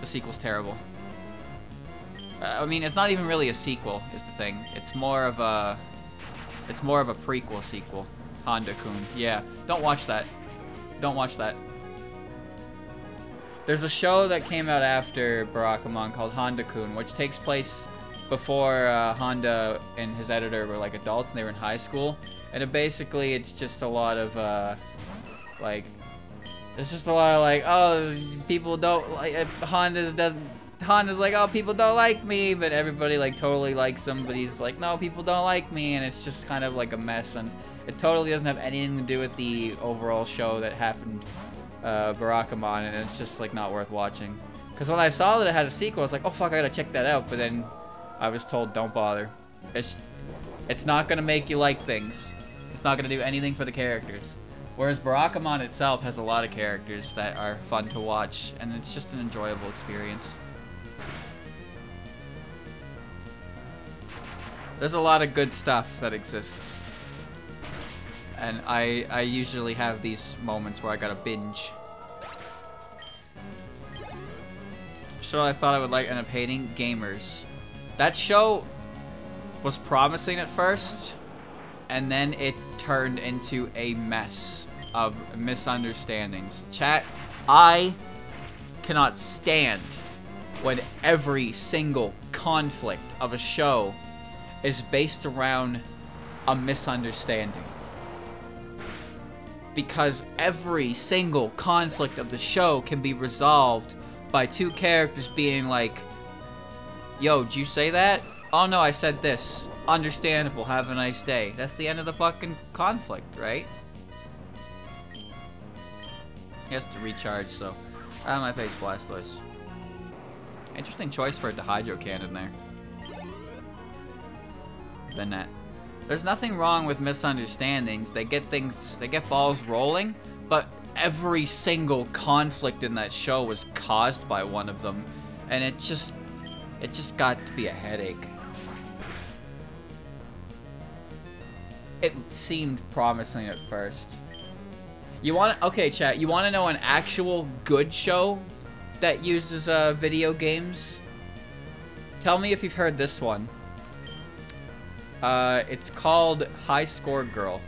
The sequel's terrible. Uh, I mean, it's not even really a sequel, is the thing. It's more of a it's more of a prequel sequel. Handa-kun. Yeah, don't watch that. Don't watch that. There's a show that came out after Barakamon called Handa-kun, which takes place before uh, Handa and his editor were like adults and they were in high school. And it basically, it's just a lot of, uh, like, it's just a lot of like, oh, people don't like, Handa's, does, Handa's like, oh, people don't like me, but everybody like totally likes him, but he's like, no, people don't like me, and it's just kind of like a mess, and it totally doesn't have anything to do with the overall show that happened, uh, Barakamon, and it's just like not worth watching. Because when I saw that it had a sequel, I was like, oh fuck, I gotta check that out, but then I was told don't bother. It's it's not gonna make you like things. It's not gonna do anything for the characters. Whereas Barakamon itself has a lot of characters that are fun to watch, and it's just an enjoyable experience. There's a lot of good stuff that exists. And I, I usually have these moments where I gotta binge. So I thought I would like end up hating gamers. That show was promising at first, and then it turned into a mess of misunderstandings. Chat, I cannot stand when every single conflict of a show is based around a misunderstanding. Because every single conflict of the show can be resolved by two characters being like, Yo, did you say that? Oh no, I said this. Understandable, have a nice day. That's the end of the fucking conflict, right? He has to recharge, so... Ah, my face Blastoise. Interesting choice for a Dehydro Cannon there. The. There's nothing wrong with misunderstandings. They get things, they get balls rolling, but every single conflict in that show was caused by one of them. And it just it just got to be a headache. It seemed promising at first. You want okay, chat. You want to know an actual good show that uses uh, video games? Tell me if you've heard this one. Uh, it's called High Score Girl.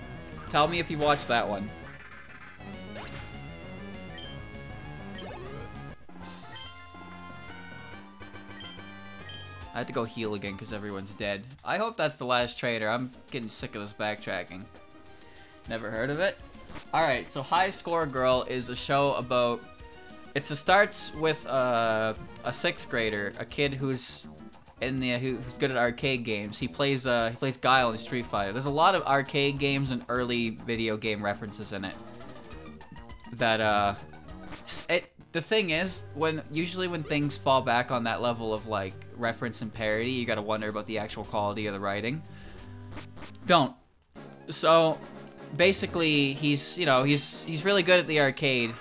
Tell me if you watched that one. I have to go heal again because everyone's dead. I hope that's the last trader. I'm getting sick of this backtracking. Never heard of it? Alright, so High Score Girl is a show about... It starts with a sixth grader, a kid who's in the who's good at arcade games. He plays uh, he plays Guile in Street Fighter. There's a lot of arcade games and early video game references in it. That uh, it the thing is, when usually when things fall back on that level of like reference and parody, you gotta wonder about the actual quality of the writing. Don't. So, basically, he's you know he's he's really good at the arcade,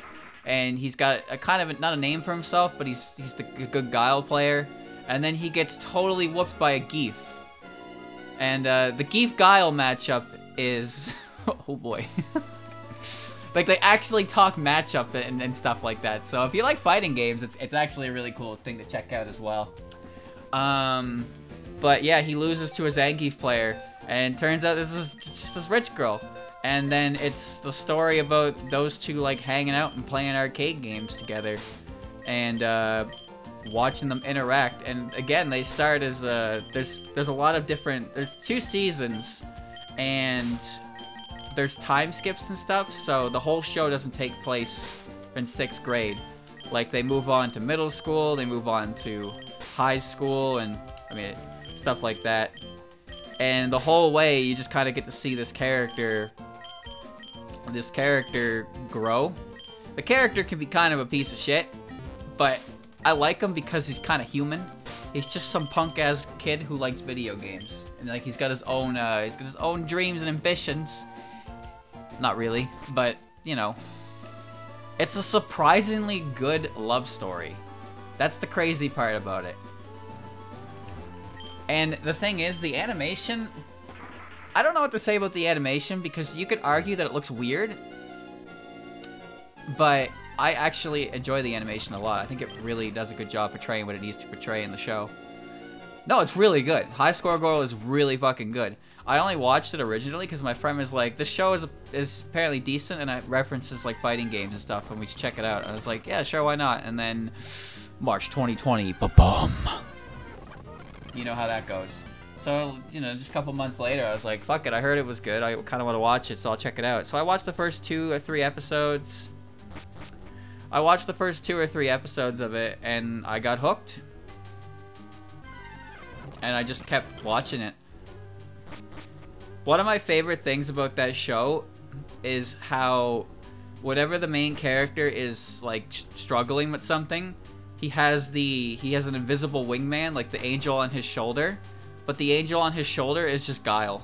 and he's got a kind of a, not a name for himself, but he's he's the good guile player. And then he gets totally whooped by a Gief, And uh, the Gief Guile matchup is [laughs] oh boy. [laughs] like they actually talk matchup and, and stuff like that. So if you like fighting games, it's it's actually a really cool thing to check out as well. Um, but yeah, he loses to a Zangief player, and turns out this is just this rich girl. And then it's the story about those two like hanging out and playing arcade games together. And uh, watching them interact. And again, they start as uh, there's there's a lot of different. There's two seasons, and there's time skips and stuff. So the whole show doesn't take place in sixth grade. Like they move on to middle school, they move on to high school, and I mean stuff like that. And the whole way, you just kind of get to see this character, this character grow. The character can be kind of a piece of shit, but I like him because he's kind of human. He's just some punk ass kid who likes video games, and like he's got his own, uh, he's got his own dreams and ambitions. Not really, but you know, it's a surprisingly good love story. That's the crazy part about it. And the thing is, the animation... I don't know what to say about the animation because you could argue that it looks weird. But I actually enjoy the animation a lot. I think it really does a good job portraying what it needs to portray in the show. No, it's really good. High Score Girl is really fucking good. I only watched it originally because my friend was like, this show is is apparently decent and it references like fighting games and stuff and we should check it out. I was like, yeah, sure, why not? And then March 2020, ba-bum you know how that goes. So, you know, just a couple months later, I was like, fuck it, I heard it was good. I kind of want to watch it, so I'll check it out. So I watched the first two or three episodes. I watched the first two or three episodes of it, and I got hooked. And I just kept watching it. One of my favorite things about that show is how whatever the main character is, like, struggling with something, he has the he has an invisible wingman like the angel on his shoulder but the angel on his shoulder is just guile.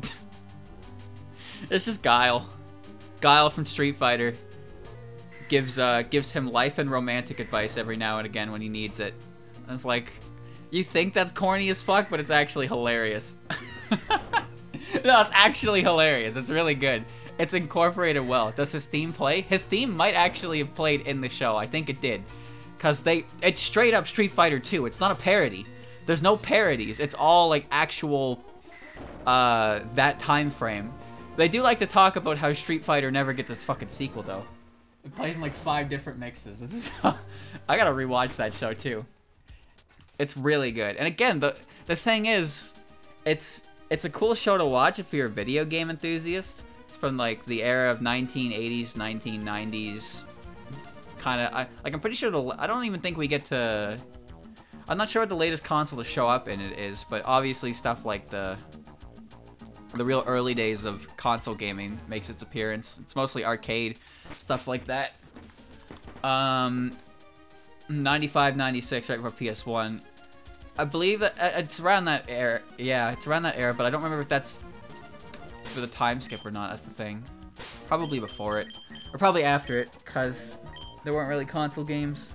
[laughs] It's just guile. Guile from street fighter gives uh gives him life and romantic advice every now and again when he needs it. And it's like you think that's corny as fuck but it's actually hilarious. [laughs] No it's actually hilarious. It's really good. It's incorporated well. Does his theme play? His theme might actually have played in the show. I think it did. Because they it's straight up Street Fighter 2. It's not a parody. There's no parodies. It's all like actual uh, that time frame. They do like to talk about how Street Fighter never gets its fucking sequel though. It plays in like five different mixes. [laughs] It's, I gotta rewatch that show too. It's really good. And again, the the thing is, it's it's a cool show to watch if you're a video game enthusiast. It's from like the era of 1980s, 1990s, kind of like I'm pretty sure the I don't even think we get to I'm not sure what the latest console to show up in it is, but obviously stuff like the the real early days of console gaming makes its appearance. It's mostly arcade stuff like that. Um 95 96 right before PS1. I believe that uh, it's around that era. Yeah, it's around that era, but I don't remember if that's for the time skip or not. That's the thing. Probably before it. Or probably after it, because there weren't really console games.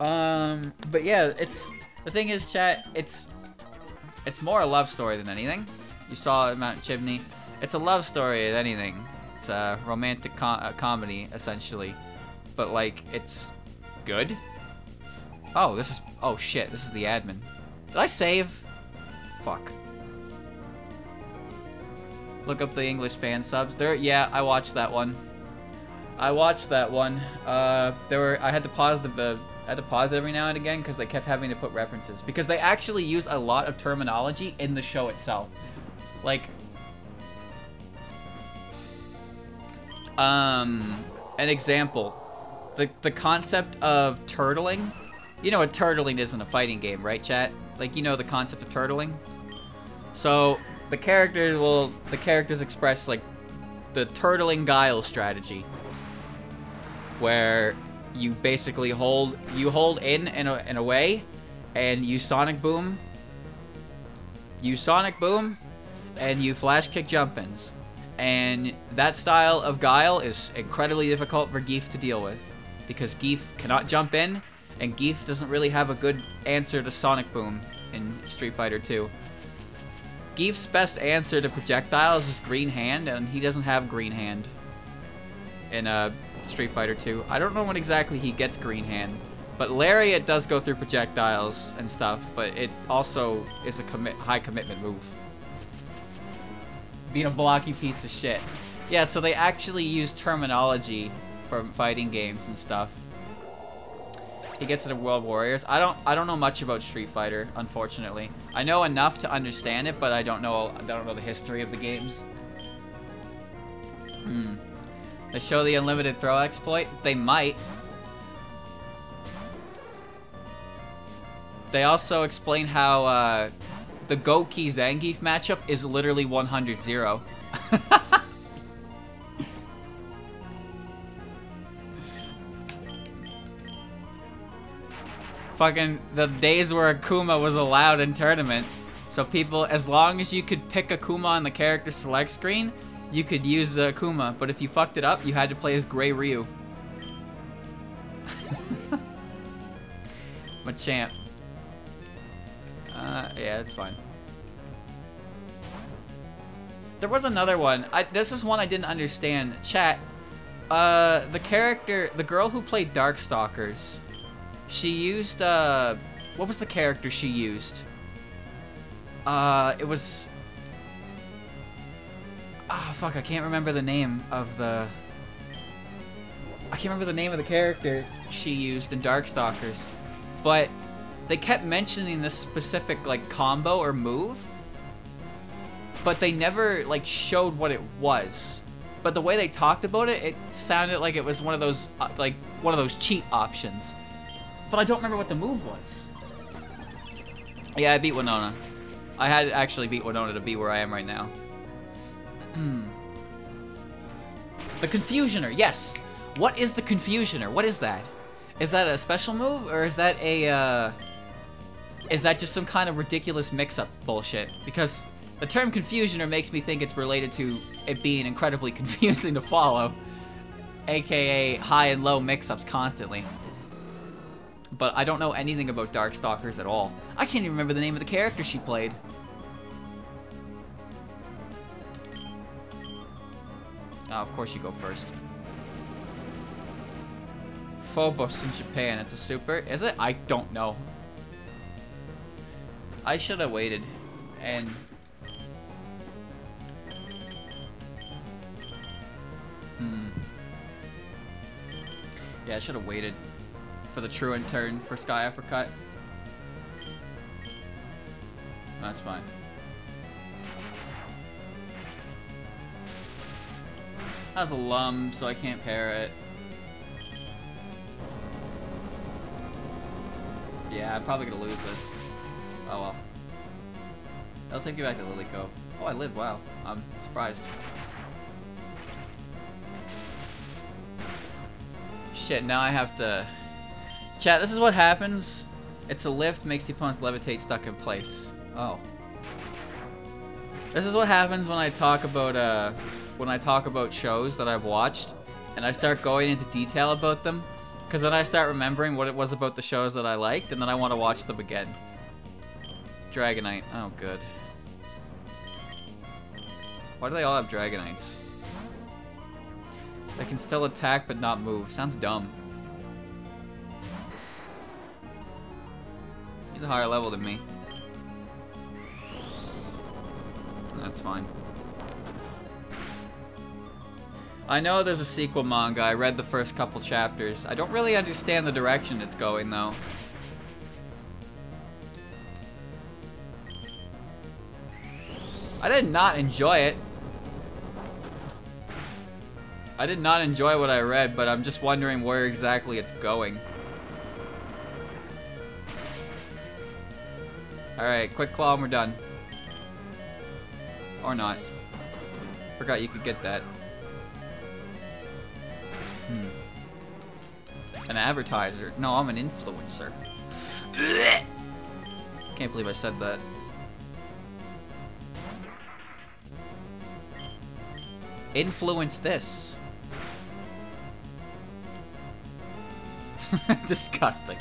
Um, but yeah, it's the thing is, chat. It's it's more a love story than anything. You saw Mount Chimney. It's a love story than anything. It's a romantic a comedy essentially, but like it's good. Oh, this is oh shit. This is the admin. Did I save? Fuck. Look up the English fan subs. There, yeah, I watched that one. I watched that one. Uh, there were I had to pause the, the I had to pause every now and again because they kept having to put references because they actually use a lot of terminology in the show itself. Like, um, an example, the the concept of turtling. You know what turtling is in a fighting game, right, chat? Like you know the concept of turtling. So the characters will the characters express like the turtling guile strategy where you basically hold you hold in and a, in a and you sonic boom. You sonic boom and you flash kick jump ins and that style of guile is incredibly difficult for Gief to deal with because Gief cannot jump in and Gief doesn't really have a good answer to sonic boom in Street Fighter 2 Gief's best answer to projectiles is green hand and he doesn't have green hand in a uh, Street Fighter 2. I don't know when exactly he gets Green Hand, but Lariat does go through projectiles and stuff, but it also is a commit high commitment move. Being a blocky piece of shit. Yeah, so they actually use terminology from fighting games and stuff. he gets into World Warriors. I don't I don't know much about Street Fighter, unfortunately. I know enough to understand it, but I don't know I don't know the history of the games. Hmm. They show the unlimited throw exploit? They might. They also explain how uh, the Gouki Zangief matchup is literally 100-0. [laughs] Fucking the days where Akuma was allowed in tournament. So people, as long as you could pick Akuma on the character select screen, you could use uh, Akuma. But if you fucked it up, you had to play as Grey Ryu. [laughs] Machamp. Uh, yeah, it's fine. There was another one. I, this is one I didn't understand. Chat. Uh, the character, the girl who played Darkstalkers, she used, uh, what was the character she used? Uh, it was... Ah, oh, fuck, I can't remember the name of the... I can't remember the name of the character she used in Darkstalkers. But they kept mentioning this specific, like, combo or move. But they never, like, showed what it was. But the way they talked about it, it sounded like it was one of those, uh, like, one of those cheat options. But I don't remember what the move was. Yeah, I beat Winona. I had actually beat Winona to be where I am right now. Hmm. the Confusioner, yes! What is the Confusioner? What is that? Is that a special move, or is that a, uh... Is that just some kind of ridiculous mix-up bullshit? Because the term Confusioner makes me think it's related to it being incredibly [laughs] confusing to follow. AKA high and low mix-ups constantly but I don't know anything about Darkstalkers at all. I can't even remember the name of the character she played. Oh, of course you go first. Phobos in Japan, it's a super. Is it? I don't know. I should have waited and Hmm. Yeah, I should have waited for the Truant turn for Sky Uppercut. That's fine. Has a lum, so I can't pair it. Yeah, I'm probably gonna lose this. Oh well. I'll take you back to Lily. Oh, I live, wow. I'm surprised. Shit, now I have to Chat, this is what happens. It's a lift, makes the opponents levitate stuck in place. Oh. This is what happens when I talk about uh when I talk about shows that I've watched and I start going into detail about them because then I start remembering what it was about the shows that I liked and then I want to watch them again. Dragonite. Oh good. Why do they all have Dragonites? They can still attack but not move. Sounds dumb. He's a higher level than me. That's fine. I know there's a sequel manga. I read the first couple chapters. I don't really understand the direction it's going, though. I did not enjoy it. I did not enjoy what I read, but I'm just wondering where exactly it's going. Alright, quick claw and we're done. Or not. Forgot you could get that. An advertiser. No, I'm an influencer. Can't believe I said that. Influence this. [laughs] Disgusting.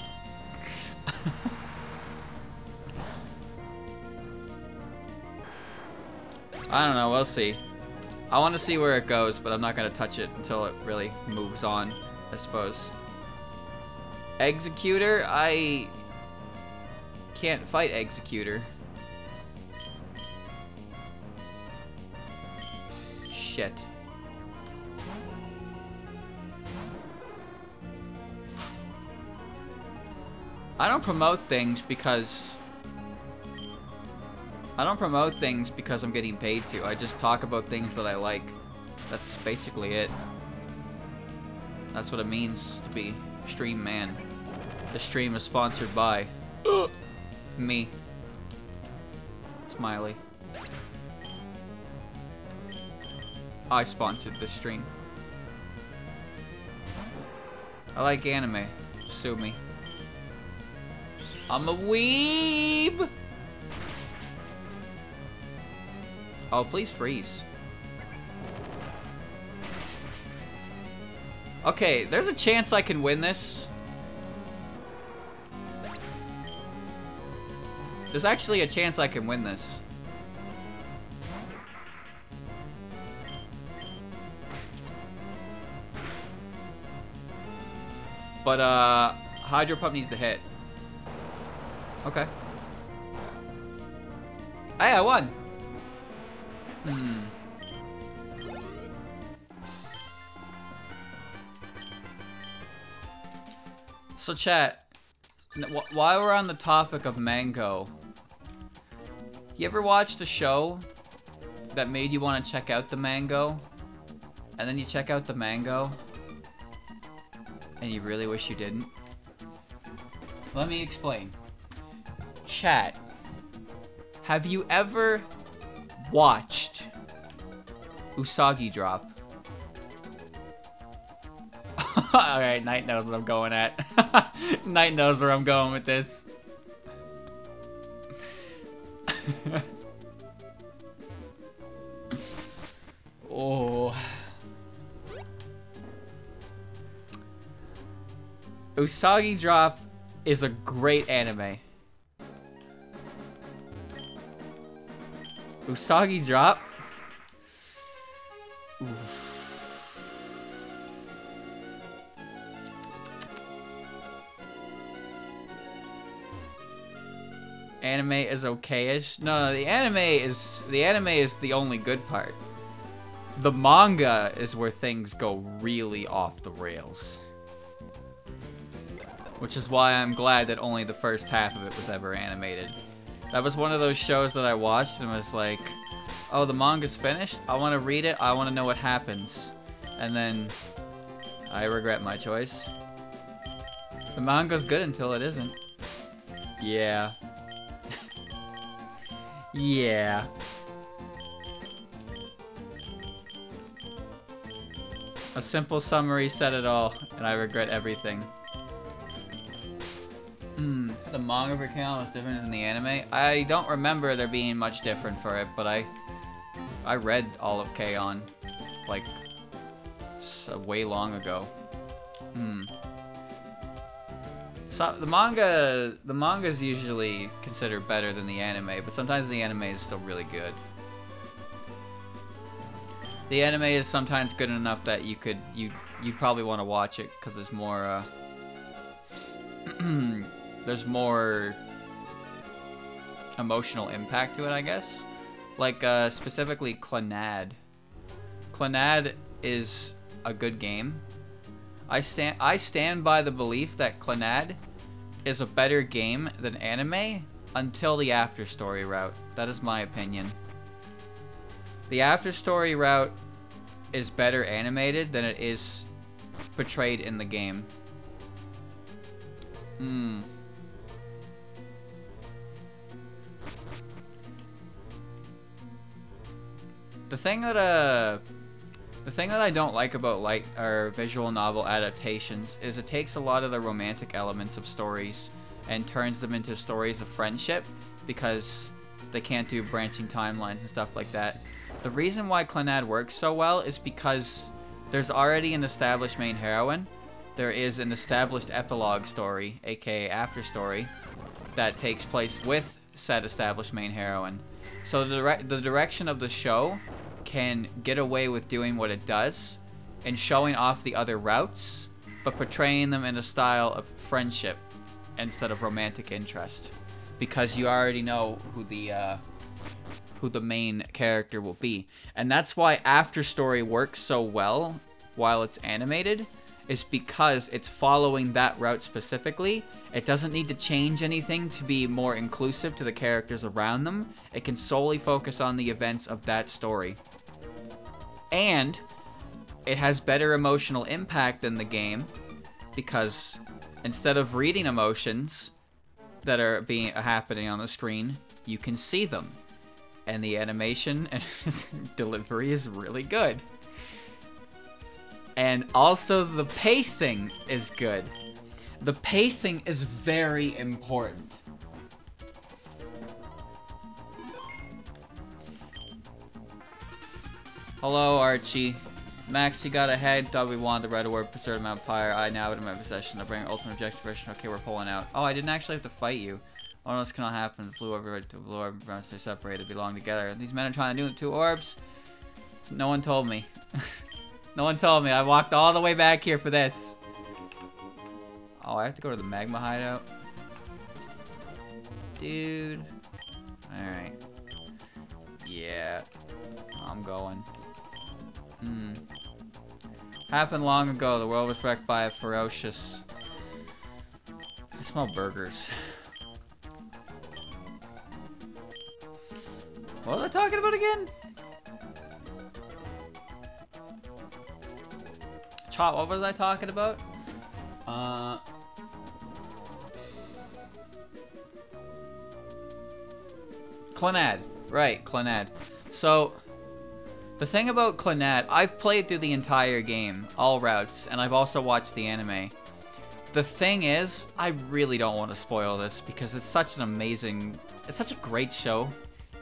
I don't know, we'll see. I want to see where it goes, but I'm not going to touch it until it really moves on, I suppose. Exeggutor, I can't fight Exeggutor. Shit. I don't promote things because I don't promote things because I'm getting paid to. I just talk about things that I like. That's basically it. That's what it means to be stream man. The stream is sponsored by [gasps] me. Smiley. I sponsored this stream. I like anime. Sue me. I'm a weeb! Oh, please freeze. Okay, there's a chance I can win this. There's actually a chance I can win this. But, uh, Hydro Pump needs to hit. Okay. Hey, I won! Hmm. So chat, while we're on the topic of mango, you ever watched a show that made you want to check out the mango, and then you check out the mango, and you really wish you didn't? Let me explain. Chat, have you ever watched Usagi Drop? [laughs] Alright, Knight knows what I'm going at. [laughs] Knight knows where I'm going with this. Usagi Drop is a great anime. Usagi Drop? Oof. Anime is okayish. No, no, the anime is the anime is the only good part. The manga is where things go really off the rails. Which is why I'm glad that only the first half of it was ever animated. That was one of those shows that I watched and was like, oh, the manga's finished? I want to read it. I want to know what happens. And then I regret my choice. The manga's good until it isn't. Yeah. [laughs] yeah. A simple summary said it all, and I regret everything. The manga for K-On! was different than the anime? I don't remember there being much different for it, but I I read all of K-On! like so way long ago. Hmm. So the manga the manga is usually considered better than the anime, but sometimes the anime is still really good. The anime is sometimes good enough that you could you you probably want to watch it because there's more uh, [clears throat] there's more emotional impact to it, I guess. Like, uh, specifically Clannad. Clannad is a good game. I stand I stand by the belief that Clannad is a better game than anime until the after story route. That is my opinion. The after story route is better animated than it is portrayed in the game. Hmm. The thing that uh the thing that I don't like about light or visual novel adaptations is it takes a lot of the romantic elements of stories and turns them into stories of friendship because they can't do branching timelines and stuff like that. The reason why Clannad works so well is because there's already an established main heroine. There is an established epilogue story, aka after story, that takes place with said established main heroine. So the, dire the direction of the show can get away with doing what it does and showing off the other routes, but portraying them in a style of friendship instead of romantic interest. Because you already know who the uh, who the main character will be. And that's why After Story works so well while it's animated, is because it's following that route specifically. It doesn't need to change anything to be more inclusive to the characters around them. It can solely focus on the events of that story. And it has better emotional impact than the game because instead of reading emotions that are being happening on the screen, you can see them. And the animation and [laughs] delivery is really good. And also the pacing is good. The pacing is very important. Hello, Archie. Max, you got ahead. Thought we wanted the red orb for certain of fire. I now have it in my possession. I bring ultimate objective version. Okay, we're pulling out. Oh, I didn't actually have to fight you. Oh, this cannot happen. Blue orb, red blue orb, brown stay separated, belong together. These men are trying to do it. Two orbs. No one told me. [laughs] no one told me. I walked all the way back here for this. Oh, I have to go to the magma hideout. Dude. Alright. Yeah. I'm going. Hmm. Happened long ago. The world was wrecked by a ferocious... I smell burgers. What was I talking about again? Chop, what was I talking about? Uh... Clannad. Right, Clannad. So, the thing about Clannad, I've played through the entire game, all routes, and I've also watched the anime. The thing is, I really don't want to spoil this because it's such an amazing, it's such a great show,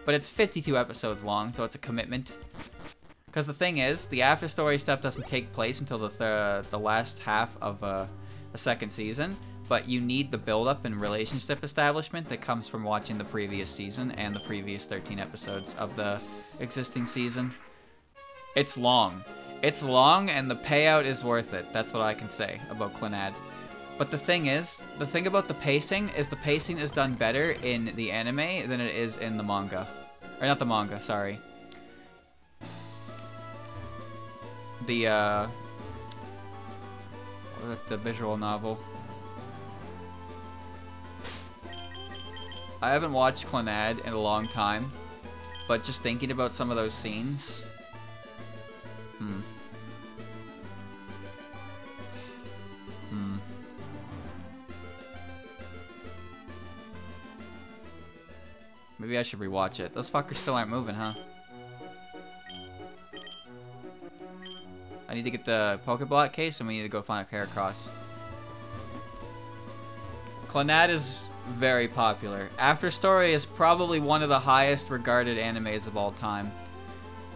but it's 52 episodes long, so it's a commitment. Because the thing is, the after story stuff doesn't take place until the th the last half of uh, the second season, but you need the build-up and relationship establishment that comes from watching the previous season and the previous 13 episodes of the existing season. It's long. It's long and the payout is worth it. That's what I can say about Clannad. But the thing is, the thing about the pacing is the pacing is done better in the anime than it is in the manga. Or not the manga, sorry. The, uh... The visual novel. I haven't watched Clannad in a long time, but just thinking about some of those scenes, Hmm. Hmm. Maybe I should rewatch it. Those fuckers still aren't moving, huh? I need to get the Pokeblock case and we need to go find a Heracross. Clannad is very popular. After Story is probably one of the highest regarded animes of all time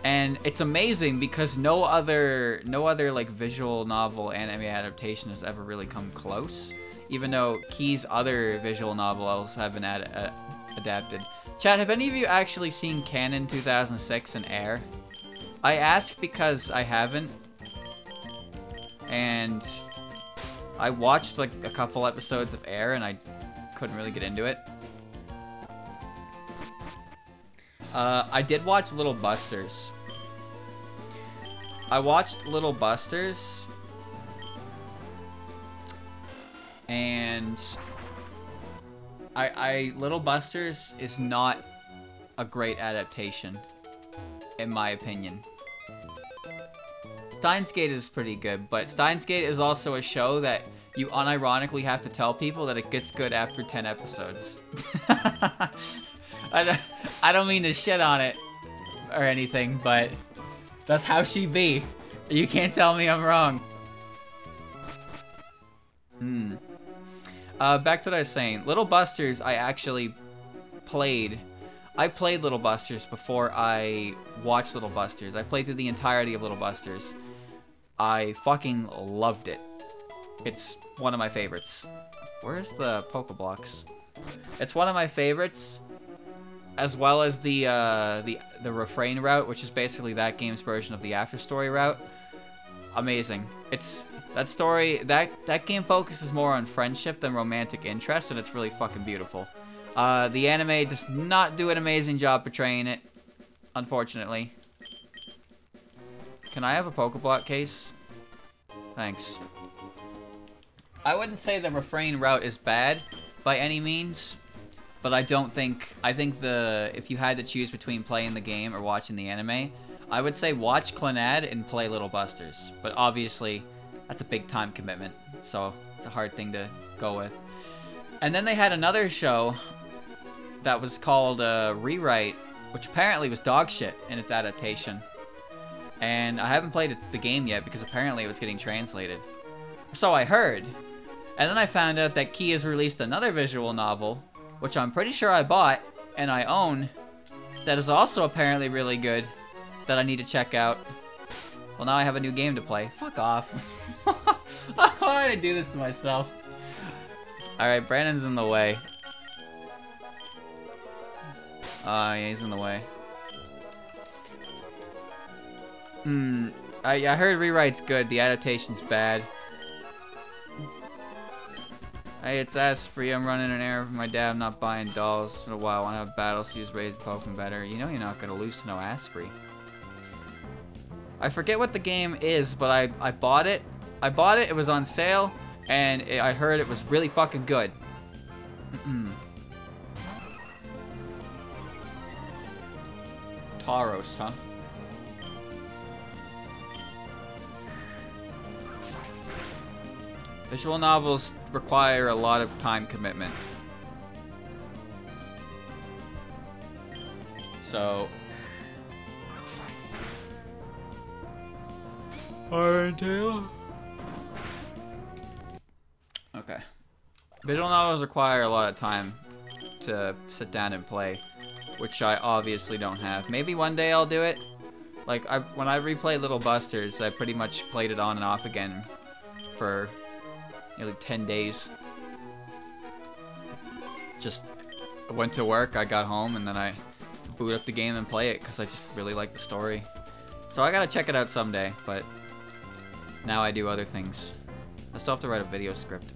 and it's amazing because no other no other like visual novel anime adaptation has ever really come close. Even though Key's other visual novels have been ad uh, adapted. Chad, have any of you actually seen Kanon 2006 and Air? I ask because I haven't. And I watched like a couple episodes of Air and I couldn't really get into it Uh, I did watch Little Busters. I watched Little Busters. And I, I Little Busters is not a great adaptation, in my opinion. Steins Gate is pretty good, but Steins Gate is also a show that you unironically have to tell people that it gets good after 10 episodes. [laughs] I don't, I don't mean to shit on it or anything, but that's how she be. You can't tell me I'm wrong. Hmm. Uh, back to what I was saying. Little Busters, I actually played. I played Little Busters before I watched Little Busters. I played through the entirety of Little Busters. I fucking loved it. It's one of my favorites. Where's the Pokeblocks? It's one of my favorites as well as the uh, the the refrain route, which is basically that game's version of the after story route. Amazing. It's that story that that game focuses more on friendship than romantic interest, and it's really fucking beautiful. Uh, the anime does not do an amazing job portraying it, unfortunately. Can I have a Pokeblock case? Thanks. I wouldn't say the refrain route is bad by any means, but I don't think I think the if you had to choose between playing the game or watching the anime, I would say watch Clannad and play Little Busters. But obviously, that's a big time commitment, so it's a hard thing to go with. And then they had another show that was called uh, Rewrite, which apparently was dog shit in its adaptation. And I haven't played the game yet because apparently it was getting translated. So I heard. And then I found out that Key has released another visual novel, which I'm pretty sure I bought and I own, that is also apparently really good, that I need to check out. Well, now I have a new game to play. Fuck off. [laughs] Why did I do this to myself? Alright, Brendan's in the way. Ah, uh, yeah, he's in the way. Hmm. I, I heard Rewrite's good. The adaptation's bad. Hey, it's Asprey. I'm running an errand for my dad. I'm not buying dolls for a while. I have battles use raised Pokemon better. You know you're not going to lose to no Asprey. I forget what the game is, but I, I bought it. I bought it. It was on sale, and it, I heard it was really fucking good. Tauros, huh? Visual novels require a lot of time commitment. So... Iron Tail? Okay. Visual novels require a lot of time to sit down and play, which I obviously don't have. Maybe one day I'll do it. Like, I, when I replay Little Busters, I pretty much played it on and off again for nearly 10 days. Just went to work, I got home, and then I boot up the game and play it because I just really like the story. So I gotta check it out someday, but now I do other things. I still have to write a video script.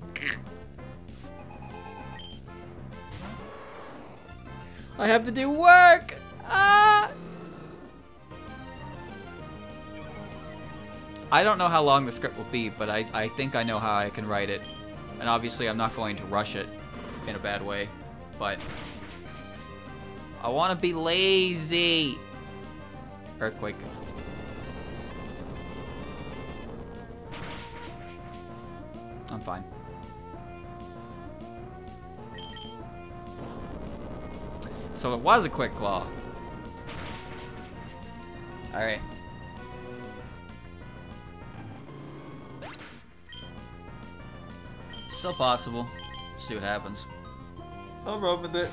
I have to do work! Ah! I don't know how long the script will be, but I, I think I know how I can write it. And obviously I'm not going to rush it in a bad way, but I want to be lazy. Earthquake. I'm fine. So it was a quick claw. Alright. Still possible. See what happens. I'll run with it.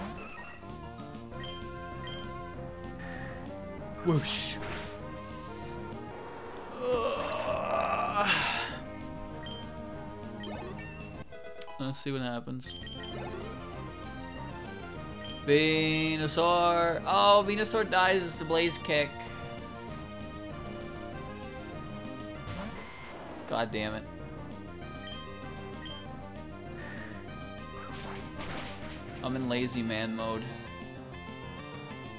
Whoosh. Let's see what happens. Venusaur. Oh, Venusaur dies as the Blaze Kick. God damn it. I'm in lazy man mode.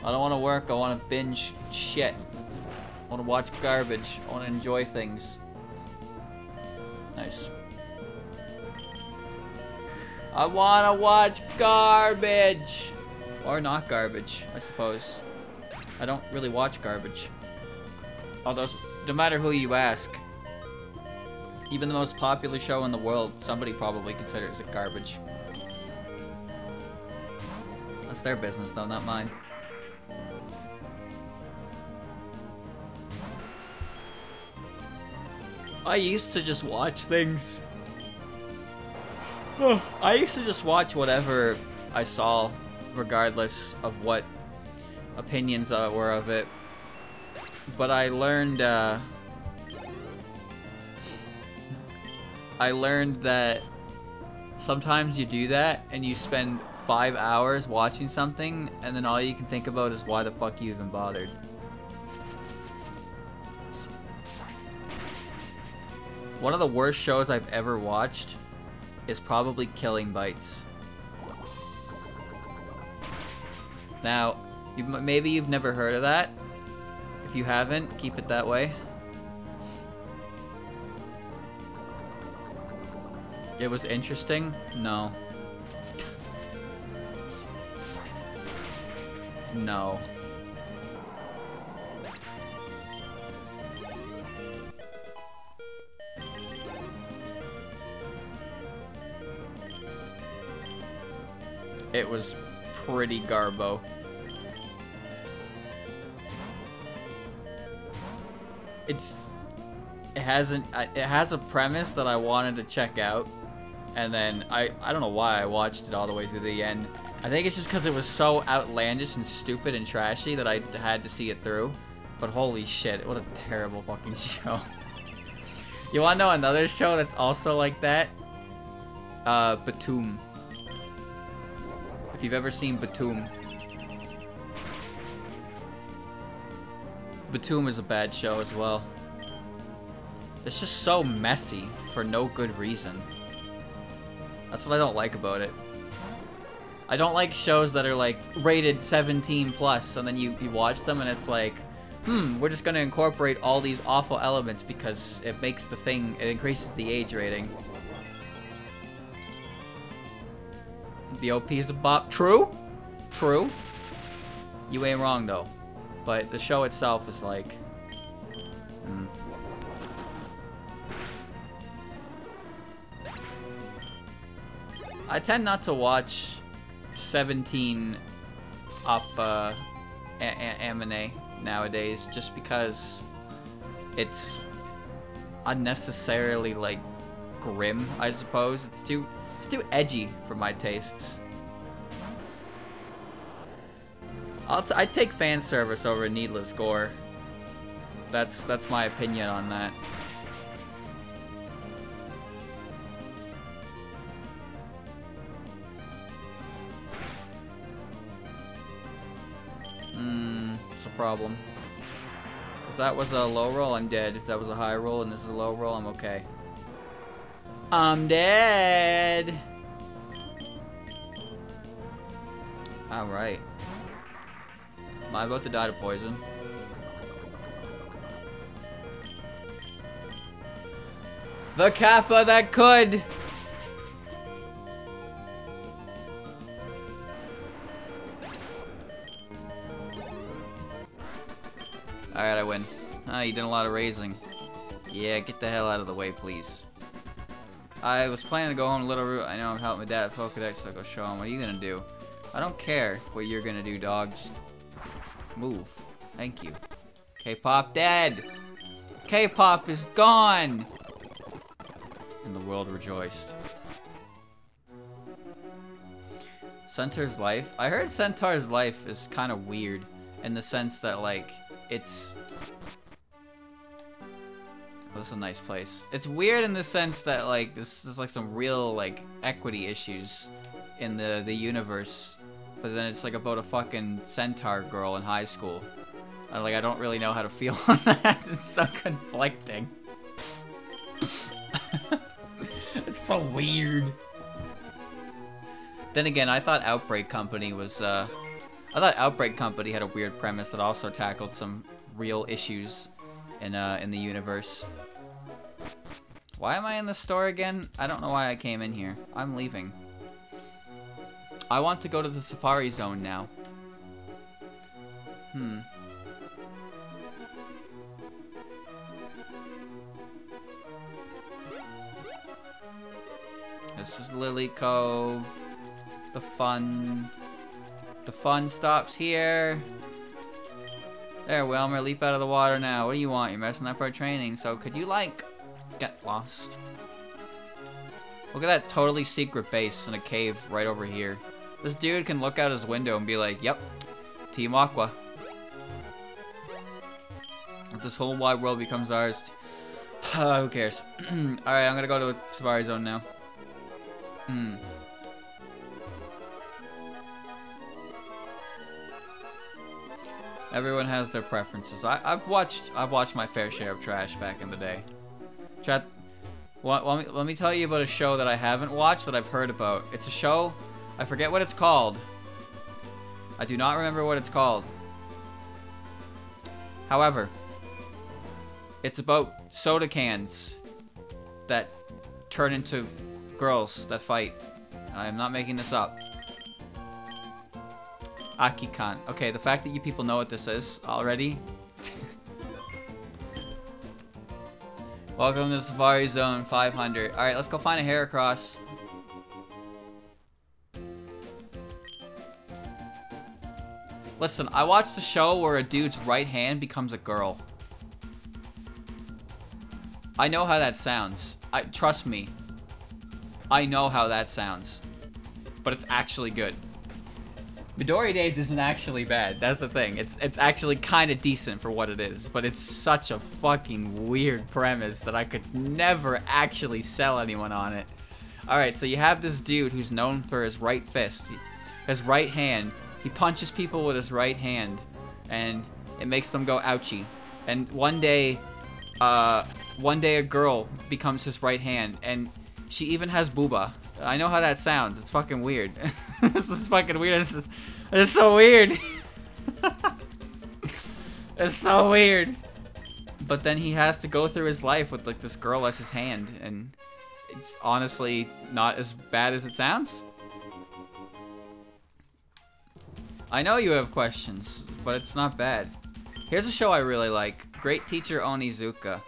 I don't want to work, I want to binge shit. I want to watch garbage. I want to enjoy things. Nice. I want to watch garbage! Or not garbage, I suppose. I don't really watch garbage. Although, no matter who you ask, even the most popular show in the world, somebody probably considers it garbage. That's their business though, not mine. I used to just watch things. [sighs] I used to just watch whatever I saw, regardless of what opinions uh, were of it. But I learned, uh, I learned that sometimes you do that and you spend five hours watching something, and then all you can think about is why the fuck you even bothered. One of the worst shows I've ever watched is probably Killing Bites. Now, you, maybe you've never heard of that. If you haven't, keep it that way. It was interesting? No. No. It was pretty garbo. It's it hasn't it has a premise that I wanted to check out and then I I don't know why I watched it all the way through the end. I think it's just because it was so outlandish and stupid and trashy that I had to see it through. But holy shit, what a terrible fucking [laughs] show. you wanna know another show that's also like that? Uh, Btooom. If you've ever seen Btooom. Btooom is a bad show as well. It's just so messy for no good reason. That's what I don't like about it. I don't like shows that are like rated 17 plus and then you, you watch them and it's like, hmm, we're just gonna incorporate all these awful elements because it makes the thing, it increases the age rating. The OP is a bop. True? True. You ain't wrong though. But the show itself is like, hmm. I tend not to watch 17 up uh, nowadays just because it's unnecessarily like grim, I suppose. It's too it's too edgy for my tastes. I'll t I take fan service over needless gore. That's that's my opinion on that. Hmm, it's a problem. If that was a low roll, I'm dead. If that was a high roll and this is a low roll, I'm okay. I'm dead! Alright. Am I about to die to poison? The Kappa that could! Ah, you did a lot of raising. Yeah, get the hell out of the way, please. I was planning to go home to Littleroot. I know I'm helping my dad at Pokedex, so I'll go show him. What are you gonna do? I don't care what you're gonna do, dog. Just move. Thank you. K-pop dead! K-pop is gone! And the world rejoiced. Centaur's life? I heard Centaur's life is kind of weird in the sense that, like, it's... This is a nice place. It's weird in the sense that, like, this is like some real, like, equity issues in the, the universe. But then it's like about a fucking centaur girl in high school. Like, I don't really know how to feel [laughs] on that. It's so conflicting. [laughs] it's so weird. Then again, I thought Outbreak Company was, uh, I thought Outbreak Company had a weird premise that also tackled some real issues in uh, in the universe. Why am I in the store again? I don't know why I came in here. I'm leaving. I want to go to the Safari Zone now. Hmm. This is Lilycove. The fun the fun stops here. There, Wailmer, leap out of the water now. What do you want? You're messing up our training, so could you, like, get lost? Look at that totally secret base in a cave right over here. This dude can look out his window and be like, yep, Team Aqua. This whole wide world becomes ours, [sighs] who cares? [clears throat] Alright, I'm gonna go to a Safari Zone now. Hmm. Everyone has their preferences. I, have watched I've watched my fair share of trash back in the day. Chat, let, me, let me tell you about a show that I haven't watched that I've heard about. It's a show, I forget what it's called. I do not remember what it's called. However, it's about soda cans that turn into girls that fight. I am not making this up. Akikan. Okay, the fact that you people know what this is already. [laughs] Welcome to Safari Zone 500. Alright, let's go find a Heracross. Listen, I watched a show where a dude's right hand becomes a girl. I know how that sounds. I Trust me. I know how that sounds. But it's actually good. Midori Days isn't actually bad. That's the thing. It's it's actually kind of decent for what it is, but it's such a fucking weird premise that I could never actually sell anyone on it. All right, so you have this dude who's known for his right fist, his right hand. He punches people with his right hand, and it makes them go ouchie. And one day, uh, one day a girl becomes his right hand, and she even has booba. I know how that sounds. It's fucking weird. [laughs] this is fucking weird. This is, it's so weird. [laughs] it's so weird. But then he has to go through his life with like this girl as his hand, and it's honestly not as bad as it sounds. I know you have questions, but it's not bad. Here's a show I really like. Great Teacher Onizuka.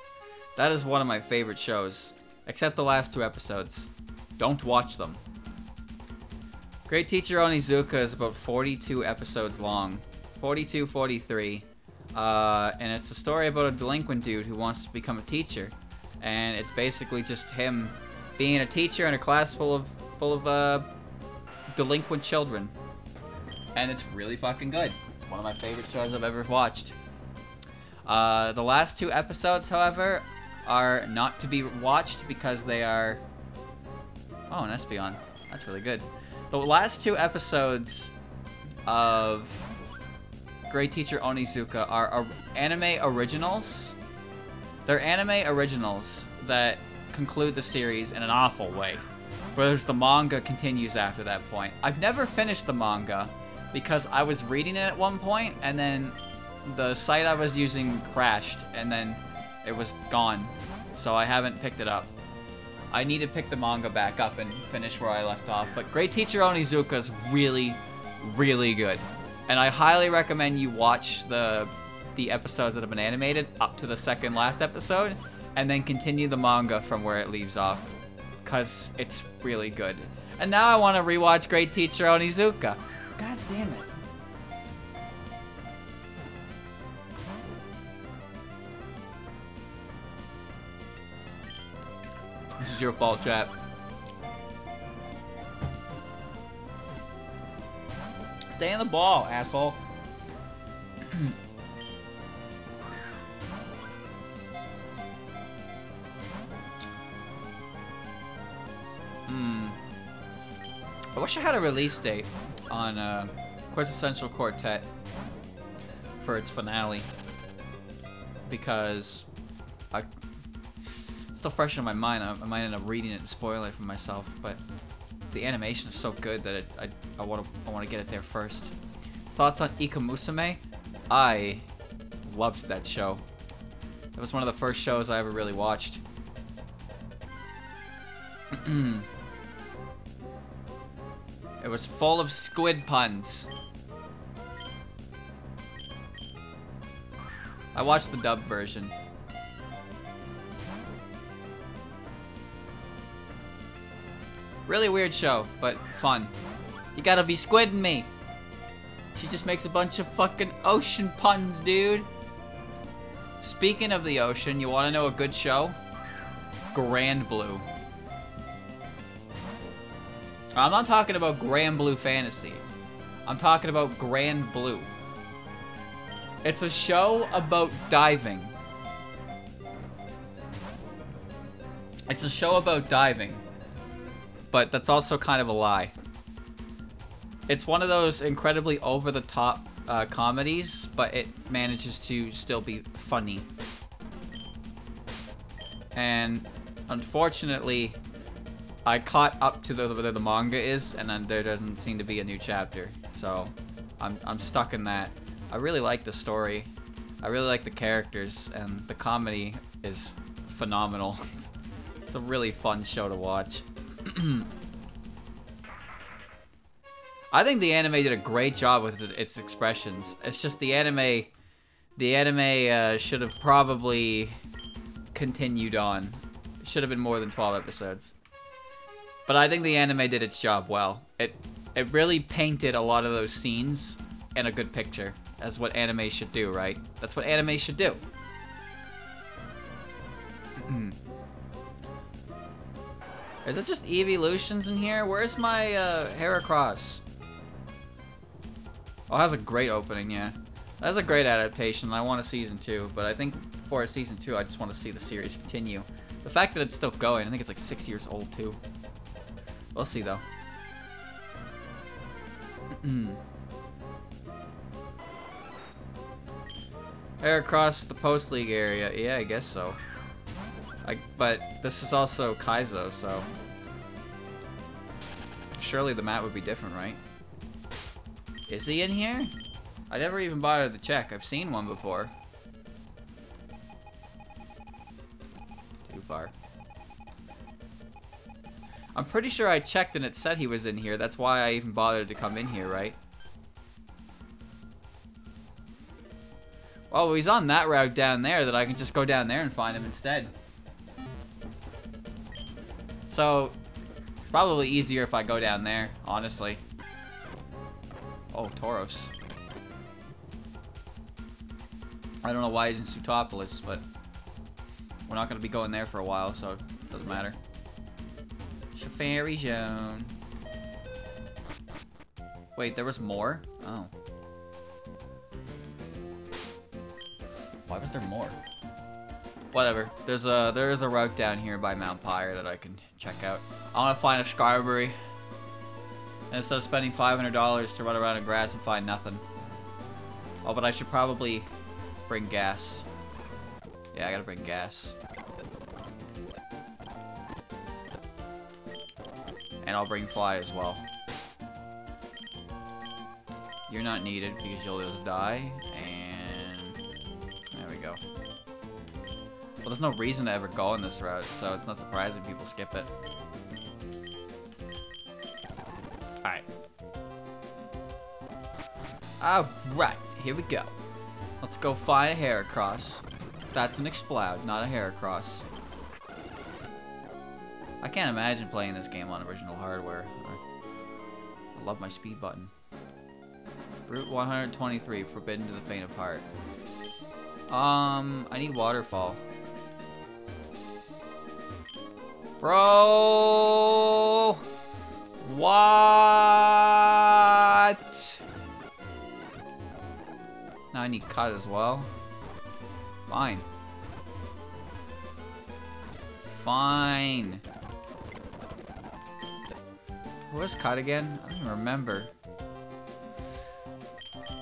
That is one of my favorite shows. Except the last two episodes. Don't watch them. Great Teacher Onizuka is about 42 episodes long. 42, 43. Uh, and it's a story about a delinquent dude who wants to become a teacher. And it's basically just him being a teacher in a class full of full of uh, delinquent children and it's really fucking good. It's one of my favorite shows I've ever watched. Uh, the last two episodes, however, are not to be watched because they are... Oh, an Espeon. That's really good. The last two episodes of Great Teacher Onizuka are, are anime originals. They're anime originals that conclude the series in an awful way. Whereas the manga continues after that point. I've never finished the manga, because I was reading it at one point and then the site I was using crashed and then it was gone. So I haven't picked it up. I need to pick the manga back up and finish where I left off. But Great Teacher Onizuka is really, really good. And I highly recommend you watch the the episodes that have been animated up to the second last episode and then continue the manga from where it leaves off. Cause it's really good. And now I want to rewatch Great Teacher Onizuka. God damn it. This is your fault, chat. Stay in the ball, asshole. [clears throat] Hmm. I wish I had a release date on uh, Quintessential Quartet for its finale because I still fresh in my mind. I, I might end up reading it and spoil it for myself, but the animation is so good that it, I I want to I want to get it there first. Thoughts on Ikamusume? I loved that show. It was one of the first shows I ever really watched. [clears throat] It was full of squid puns. I watched the dub version. Really weird show, but fun. You gotta be squidding me. She just makes a bunch of fucking ocean puns, dude. Speaking of the ocean, you wanna know a good show? Grand Blue. I'm not talking about Grand Blue Fantasy. I'm talking about Grand Blue. It's a show about diving. It's a show about diving. But that's also kind of a lie. It's one of those incredibly over-the-top uh, comedies, but it manages to still be funny. And unfortunately, I caught up to the, where the manga is, and then there doesn't seem to be a new chapter. So, I'm, I'm stuck in that. I really like the story. I really like the characters, and the comedy is phenomenal. [laughs] it's a really fun show to watch. [clears throat] I think the anime did a great job with its expressions. It's just the anime, the anime uh, should have probably continued on. Should have been more than 12 episodes. But I think the anime did its job well. It it really painted a lot of those scenes in a good picture. That's what anime should do, right? That's what anime should do. [clears throat] Is it just evolutions in here? Where's my uh, Heracross? Oh, that's a great opening, yeah. That's a great adaptation. I want a season two, but I think for a season two, I just want to see the series continue. The fact that it's still going, I think it's like six years old too. We'll see though. [clears throat] Heracross the post league area. Yeah, I guess so. I, but this is also Kaizo, so surely the map would be different, right? Is he in here? I never even bothered to check. I've seen one before. Too far. I'm pretty sure I checked and it said he was in here. That's why I even bothered to come in here, right? Well, he's on that route down there that I can just go down there and find him instead. So, it's probably easier if I go down there, honestly. Oh, Tauros. I don't know why he's in Sootopolis, but we're not going to be going there for a while, so it doesn't matter. Safari Zone. Wait, there was more? Oh. Why was there more? Whatever. There's a there is a route down here by Mount Pyre that I can check out. I want to find a Scarberry. And instead of spending $500 to run around in grass and find nothing. Oh, but I should probably bring gas. Yeah, I gotta bring gas. And I'll bring fly as well. You're not needed because you'll just die. And there we go. Well, there's no reason to ever go on this route, so it's not surprising people skip it. Alright. Alright, here we go. Let's go find a Heracross. That's an Exploud, not a Heracross. I can't imagine playing this game on original hardware. I love my speed button. Route 123, Forbidden to the Faint of Heart. Um, I need Waterfall. Bro! What? Now I need cut as well. Fine. Fine. Who was cut again? I don't even remember.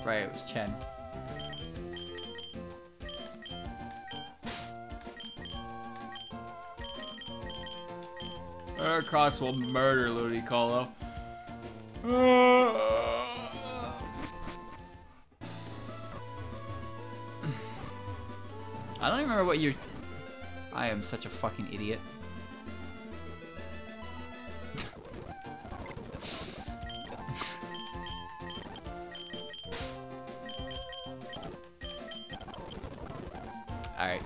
Right, it was Chen. Heracross will murder Ludicolo. [sighs] I don't even remember what you... I am such a fucking idiot. [laughs] Alright.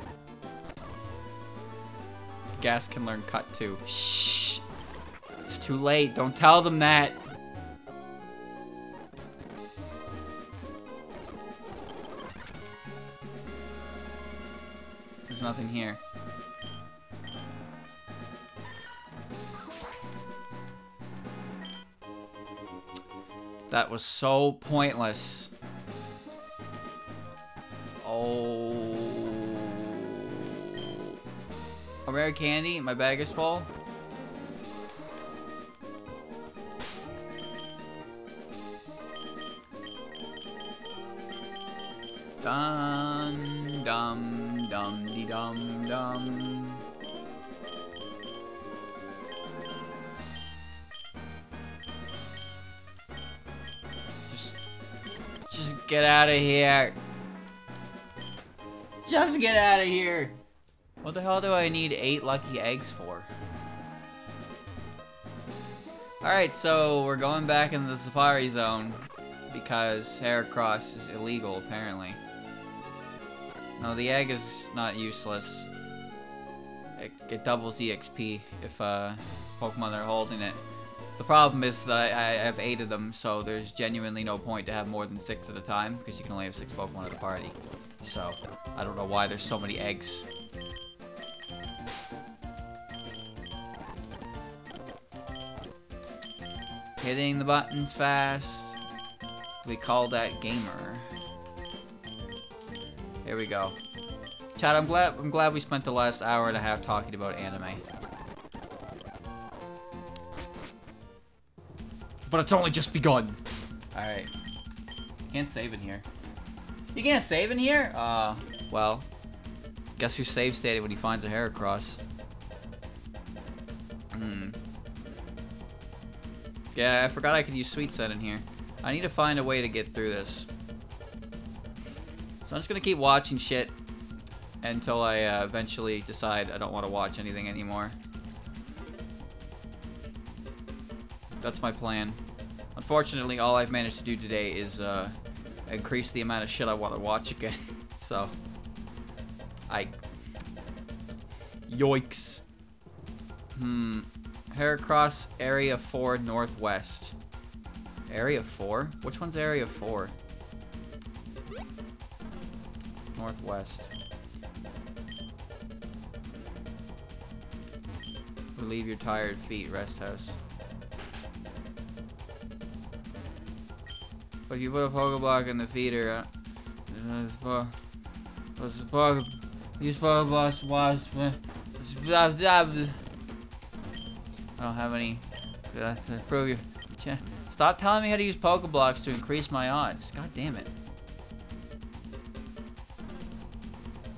Gas can learn cut too. Shh! Too late. Don't tell them that. There's nothing here. That was so pointless. Oh. A rare candy? My bag is full? Out of here. Just get out of here. What the hell do I need eight lucky eggs for? Alright, so we're going back in the Safari Zone because Heracross is illegal, apparently. No, the egg is not useless. It, it doubles EXP if uh, Pokemon are holding it. The problem is that I, I have eight of them, so there's genuinely no point to have more than six at a time because you can only have six Pokemon at the party. So, I don't know why there's so many eggs. Hitting the buttons fast. We call that gamer. Here we go. Chad, I'm glad I'm glad we spent the last hour and a half talking about anime. But it's only just begun. Alright. Can't save in here. You can't save in here? Uh, well. Guess who's save stated when he finds a Heracross? Hmm. Yeah, I forgot I could use Sweet Scent in here. I need to find a way to get through this. So I'm just gonna keep watching shit until I uh, eventually decide I don't want to watch anything anymore. That's my plan. Unfortunately, all I've managed to do today is uh, increase the amount of shit I want to watch again. [laughs] so, I... Yoiks. Hmm. Heracross Area 4 Northwest. Area 4? Which one's Area 4? Northwest. Relieve your tired feet, rest house. But you put a Pokeblock in the feeder, uh, use Pokeblocks wasp, blah, blah, blah. I don't have any, prove. Stop telling me how to use Pokeblocks to increase my odds. God damn it.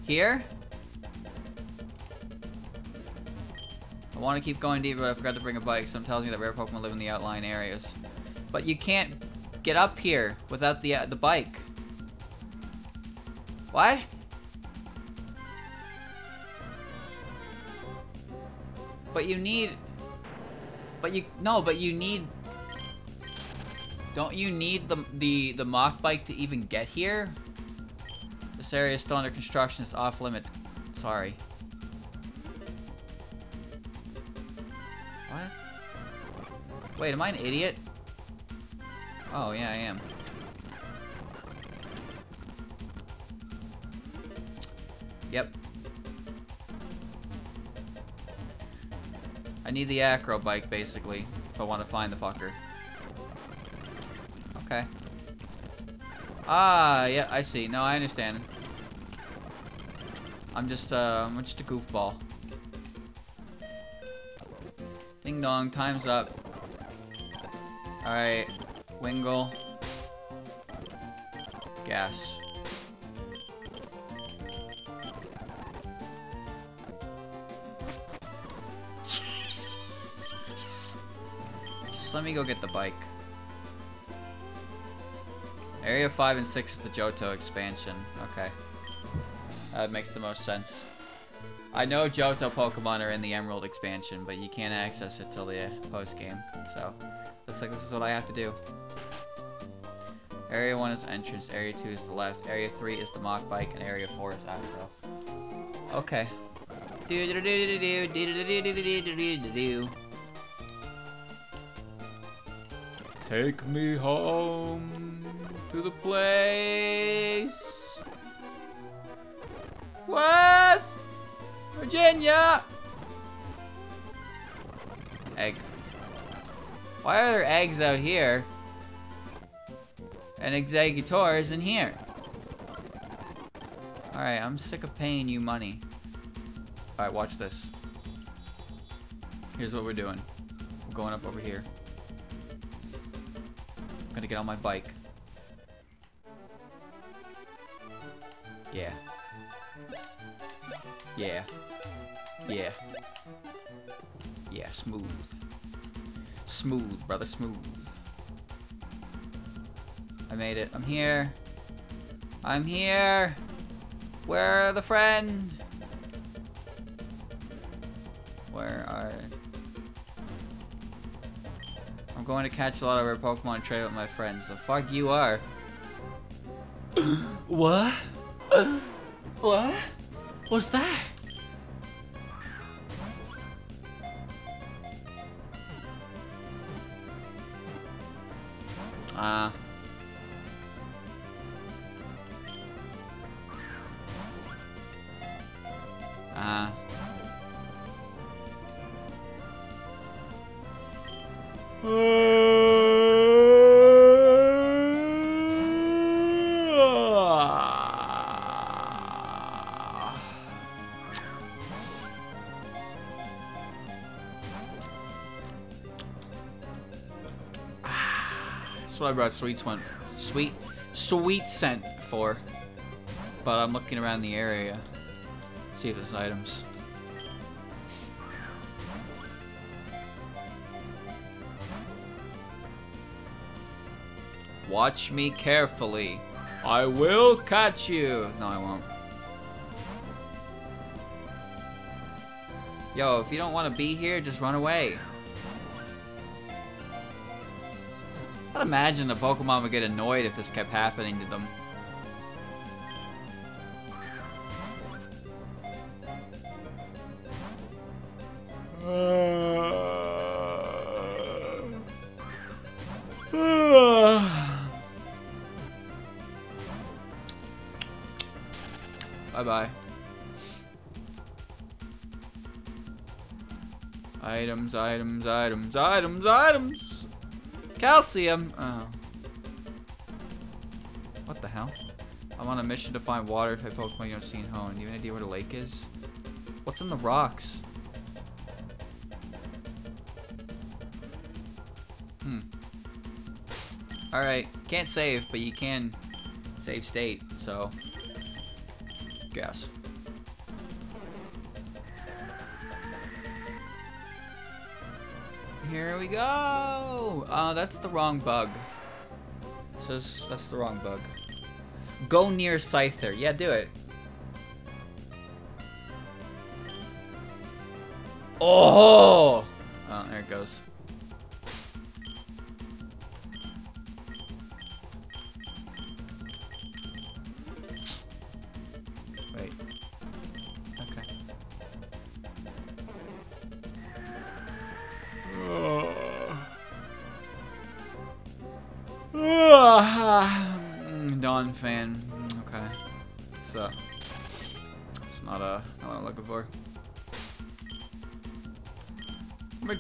Here? I want to keep going deeper, but I forgot to bring a bike. Some tells me that rare Pokemon live in the outlying areas. But you can't get up here without the uh, the bike. What? But you need... But you... No, but you need... Don't you need the, the, the Mach Bike to even get here? This area is still under construction. It's off limits. Sorry. What? Wait, am I an idiot? Oh, yeah, I am. Yep. I need the acro bike, basically, if I want to find the fucker. Okay. Ah, yeah, I see. No, I understand. I'm just, uh, I'm just a goofball. Ding dong, time's up. Alright. Wingull. Gas. Just let me go get the bike. Area 5 and 6 is the Johto expansion. Okay. That makes the most sense. I know Johto Pokemon are in the Emerald expansion, but you can't access it till the post-game. So, looks like this is what I have to do. Area 1 is entrance, Area 2 is the left, Area 3 is the Mach bike, and Area 4 is afro. Okay. Take me home to the place. West Virginia! Egg. Why are there eggs out here? And Exeggutor is in here. Alright, I'm sick of paying you money. Alright, watch this. Here's what we're doing. We're going up over here. I'm gonna get on my bike. Yeah. Yeah. Yeah. Yeah, smooth. Smooth, brother, smooth. I made it. I'm here. I'm here. Where are the friend? Where are... I'm going to catch a lot of rare Pokemon trade with my friends. The fuck you are. [coughs] what? [coughs] what? What's that? Sweet scent, sweet, sweet scent for. But I'm looking around the area, see if there's items. Watch me carefully. I will catch you. No, I won't. Yo, if you don't want to be here, just run away. Imagine the Pokemon would get annoyed if this kept happening to them. [sighs] Bye-bye. Items, items, items, items, items! Calcium! Oh. What the hell? I'm on a mission to find water type Pokemon you don't see in home. Do you have any idea where the lake is? What's in the rocks? Hmm. Alright, can't save, but you can save state, so guess. Here we go! Oh, that's the wrong bug. Says that's the wrong bug. Go near Scyther. Yeah, do it. Oh! Oh, there it goes.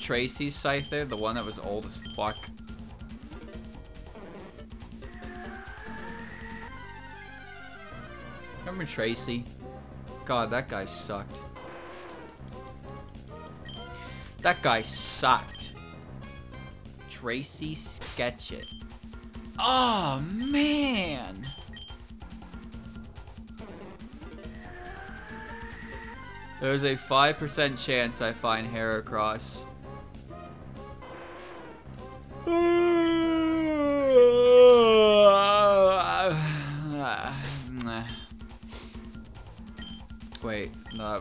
Tracey's Scyther? The one that was old as fuck. Remember Tracey? God, that guy sucked. That guy sucked. Tracey Sketchit. Oh, man. There's a 5% chance I find Heracross.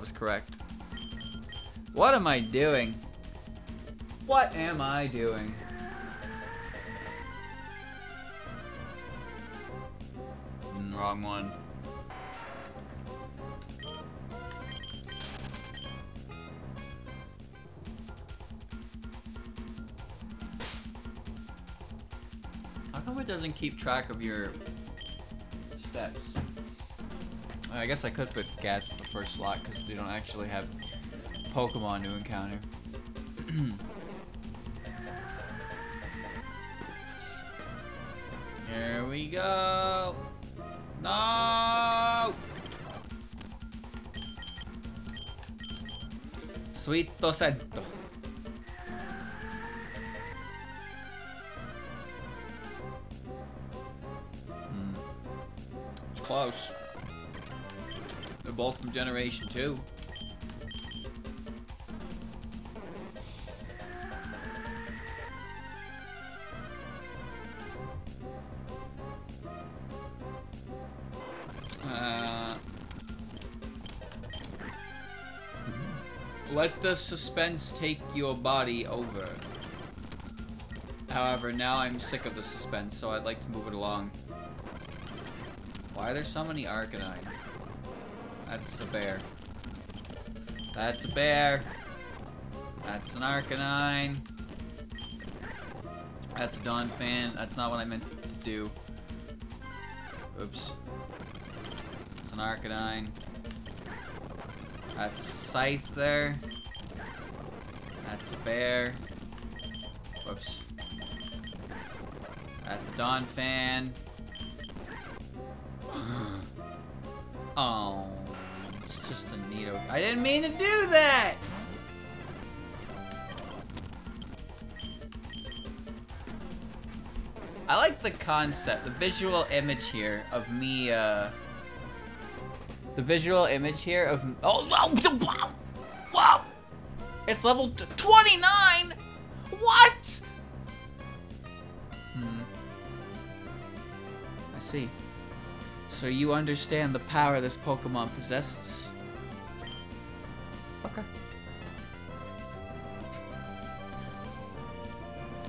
Was correct. What am I doing? What am I doing? Mm, wrong one. How come it doesn't keep track of your steps? I guess I could put gas in the first slot because they don't actually have Pokemon to encounter. [clears throat] Here we go. No. Sweet Tosento. Hmm. It's close. Both from Generation 2. Uh, let the suspense take your body over. However, now I'm sick of the suspense, so I'd like to move it along. Why are there so many Arcanine? That's a bear. That's a bear. That's an Arcanine. That's a Donphan. That's not what I meant to do. Oops. It's an Arcanine. That's a Scyther. That's a bear. Whoops. That's a Donphan. [gasps] oh, it's just a. I didn't mean to do that! I like the concept, the visual image here of me, uh... The visual image here of... Oh, wow! Wow! It's level 29! What? Hmm. I see. So you understand the power this Pokemon possesses.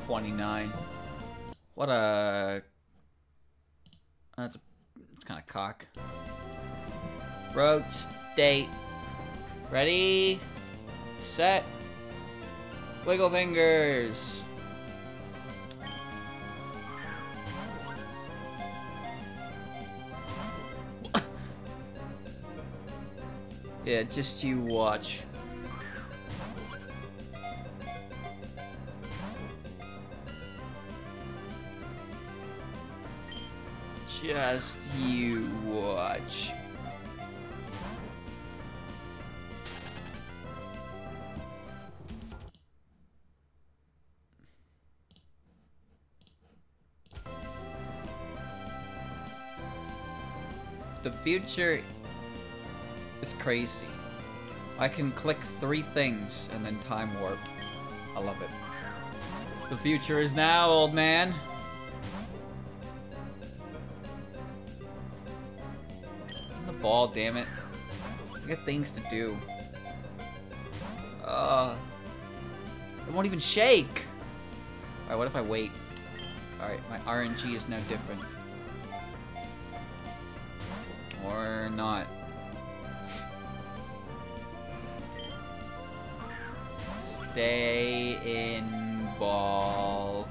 29. What a... That's a... It's kind of cock. Road state. Ready? Set. Wiggle fingers. [coughs] yeah, just you watch. Just you watch. The future is crazy. I can click three things and then time warp. I love it. The future is now, old man. Ball, damn it. I got things to do. Uh, it won't even shake. Alright, what if I wait? Alright, my RNG is now different. Or not. Stay in ball.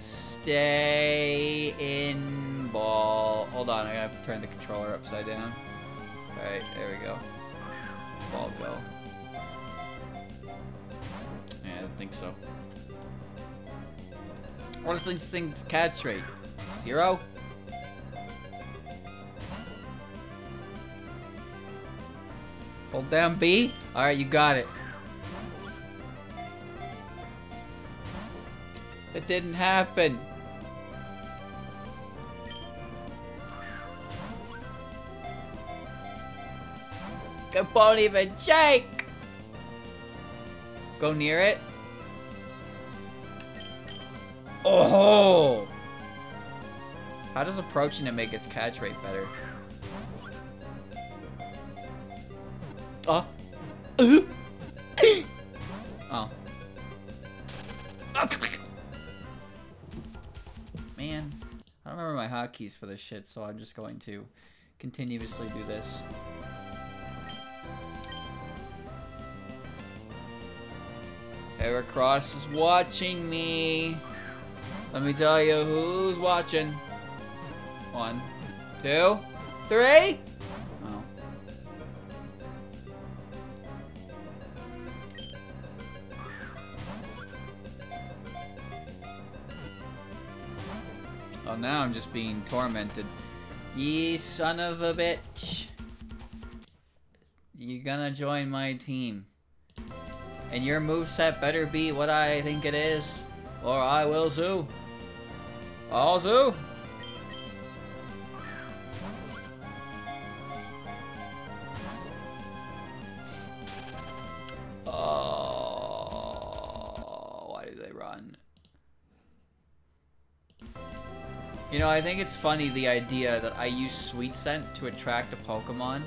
Stay in. Hold on, I gotta turn the controller upside down. Alright, there we go. Ball go. Yeah, I don't think so. What is this thing's catch rate? Zero? Hold down B. Alright, you got it. It didn't happen. Won't even shake. Go near it. Oh! How does approaching it make its catch rate better? Oh. oh. Man, I don't remember my hotkeys for this shit, so I'm just going to continuously do this. Heracross is watching me. Let me tell you who's watching. One, two, three. Oh. Oh, now I'm just being tormented. Ye son of a bitch. You gonna join my team. And your moveset better be what I think it is. Or I will zoo. I'll zoo. Oh, why they run? You know, I think it's funny the idea that I use Sweet Scent to attract a Pokemon.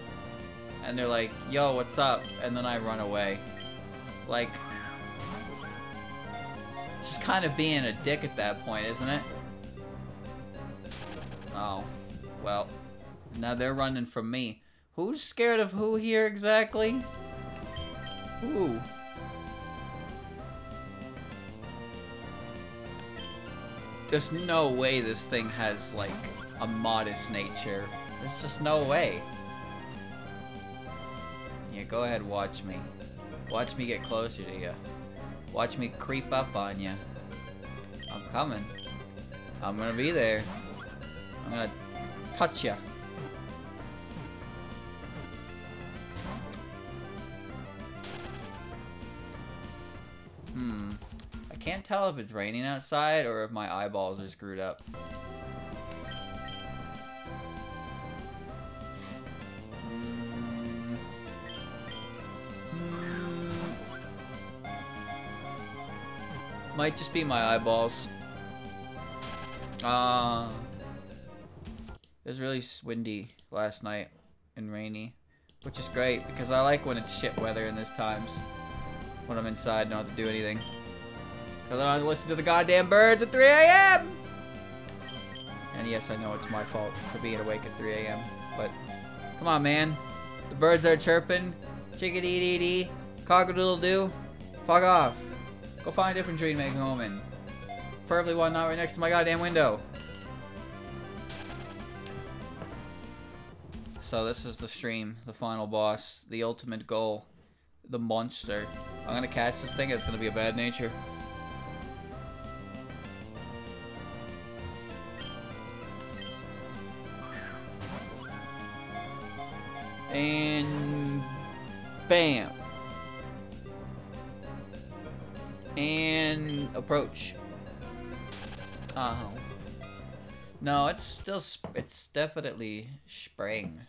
And they're like, yo, what's up? And then I run away. Like... It's just kind of being a dick at that point, isn't it? Oh, well, now they're running from me. Who's scared of who here exactly? Who? There's no way this thing has, like, a modest nature. There's just no way. Yeah, go ahead, watch me. Watch me get closer to you. Watch me creep up on you. I'm coming. I'm gonna be there. I'm gonna touch you. Hmm. I can't tell if it's raining outside or if my eyeballs are screwed up. Might just be my eyeballs. Uh, it was really windy last night and rainy, which is great because I like when it's shit weather in these times. When I'm inside and don't have to do anything. Because I don't listen to the goddamn birds at 3 a.m. And yes, I know it's my fault for being awake at 3 a.m. But come on, man. The birds are chirping. Chickadee dee dee. Cockadoodle doo. Fuck off. Go find a different make a home in. Preferably one not right next to my goddamn window. So this is the stream, the final boss, the ultimate goal, the monster. I'm gonna catch this thing, it's gonna be a bad nature. And bam. And approach. Oh. No, it's still, it's definitely spring.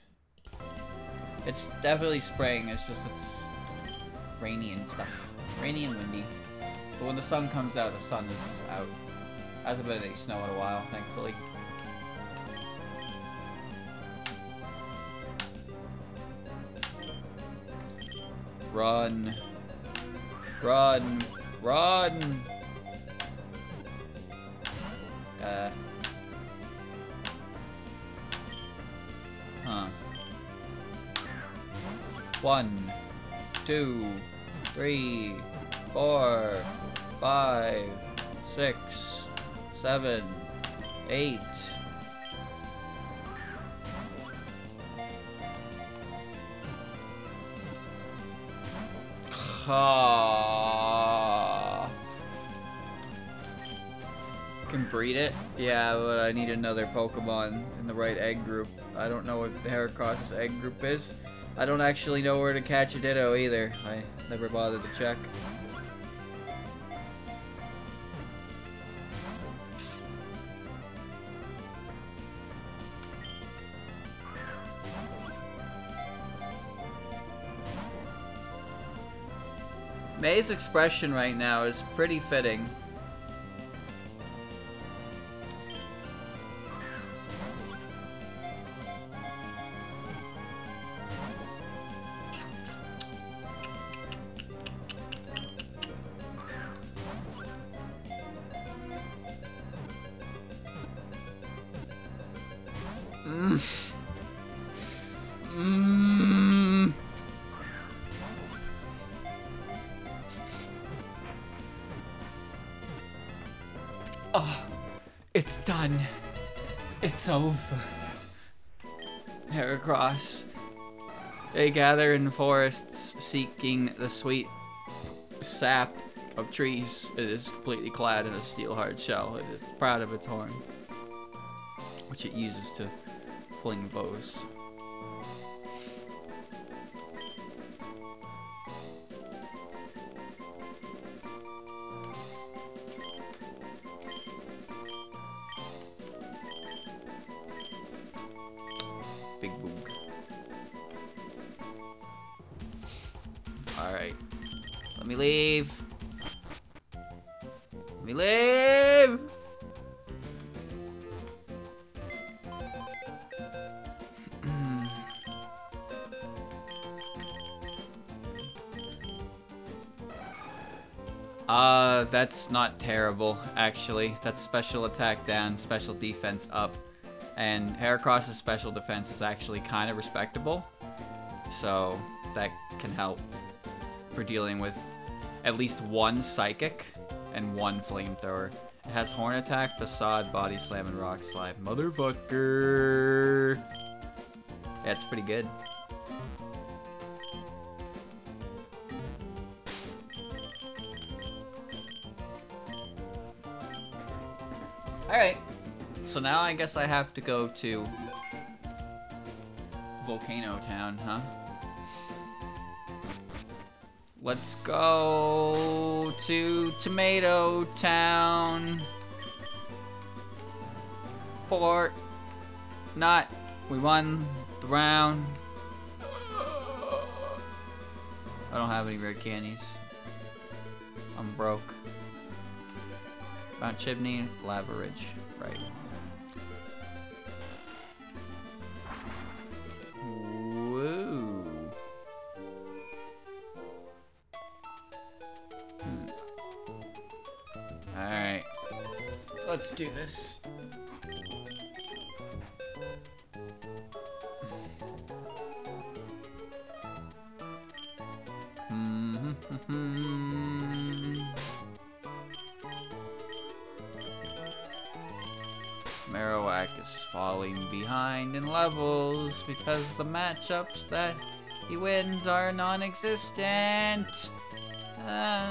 It's definitely spring, it's just, it's rainy and stuff. Rainy and windy. But when the sun comes out, the sun is out. Hasn't been any snow in a while, thankfully. Run. Run. Run! Uh. Huh. One, two, three, four, five, six, seven, eight. Ha. Can breed it? Yeah, but I need another Pokemon in the right egg group. I don't know what the Heracross's egg group is. I don't actually know where to catch a Ditto either. I never bothered to check. May's expression right now is pretty fitting. They gather in forests seeking the sweet sap of trees. It is completely clad in a steel hard shell. It is proud of its horn, which it uses to fling bows. Actually. That's special attack down, special defense up. And Heracross's special defense is actually kind of respectable. So, that can help for dealing with at least one Psychic and one Flamethrower. It has Horn Attack, Facade, Body Slam, and Rock Slide. Motherfucker! Yeah, pretty good. I guess I have to go to Volcano Town, huh? Let's go to Tomato Town. Fort. Not. We won the round. I don't have any red candies. I'm broke. Mount Chimney, Lavaridge. Right. Let's do this. Marowak is falling behind in levels because the matchups that he wins are non-existent. Uh,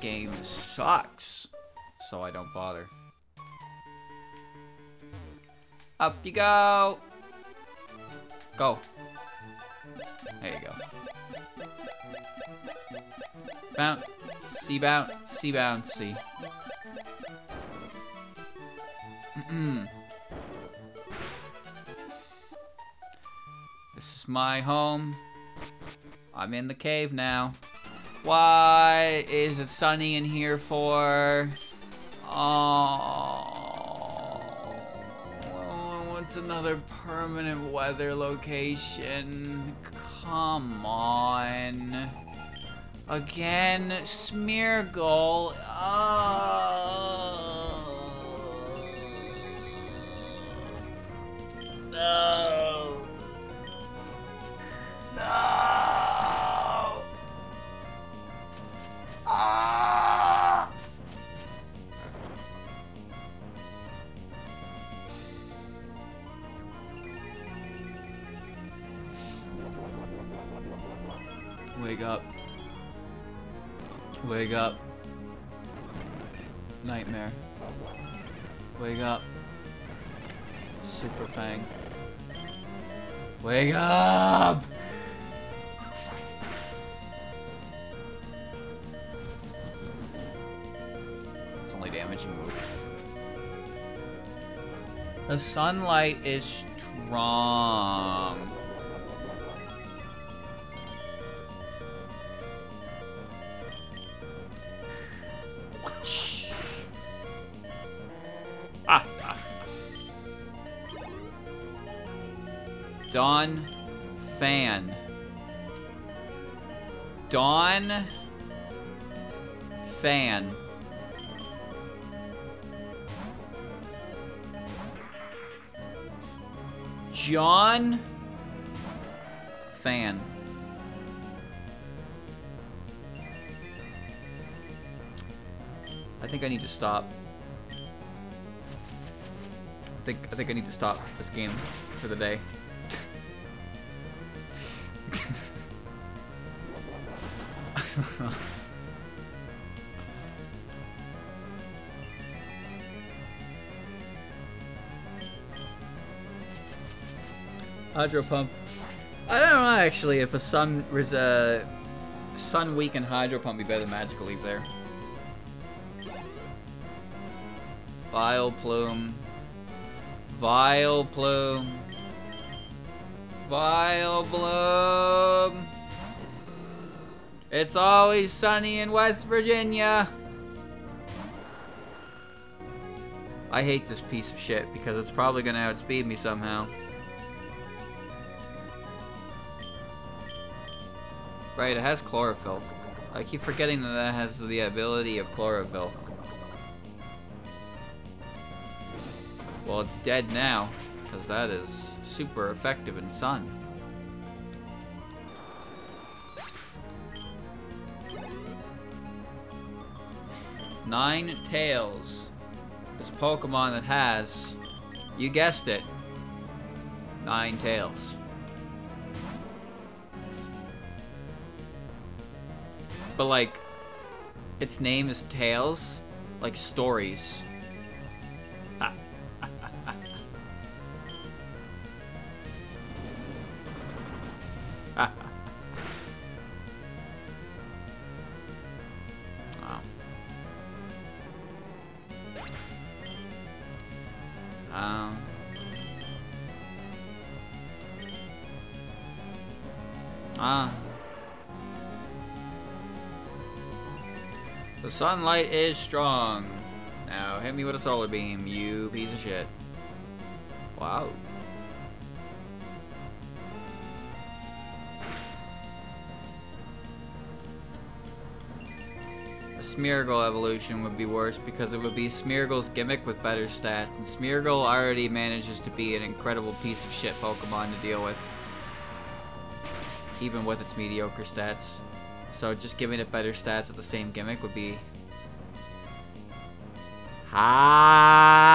game sucks, so I don't bother. Up you go. Go. There you go. Bounce, see bounce, see bouncy. this is my home. I'm in the cave now. Why is it sunny in here for? Oh, what's another permanent weather location? Come on. Again, Smeargle. Oh. Wake up. Nightmare. Wake up. Super Fang. Wake up! It's only damaging move. The sunlight is strong. Dawn Fan. Don Fan. John Fan. I think I need to stop. I think I think I need to stop this game for the day. [laughs] Hydro pump. I don't know actually if a sun res a sun weakened hydro pump be better than magical there. Vileplume. Vile plume. Vileplume. It's always sunny in West Virginia. I hate this piece of shit because it's probably gonna outspeed me somehow. Right, it has chlorophyll. I keep forgetting that that has the ability of chlorophyll. Well, it's dead now, because that is super effective in sun. Ninetales is a Pokemon that has, you guessed it, nine tails. But like, its name is Tales, like stories. Um. Ah. The sunlight is strong. Now hit me with a solar beam, you piece of shit. Wow. Smeargle evolution would be worse because it would be Smeargle's gimmick with better stats, and Smeargle already manages to be an incredible piece of shit Pokemon to deal with. Even with its mediocre stats. So just giving it better stats with the same gimmick would be... Ha!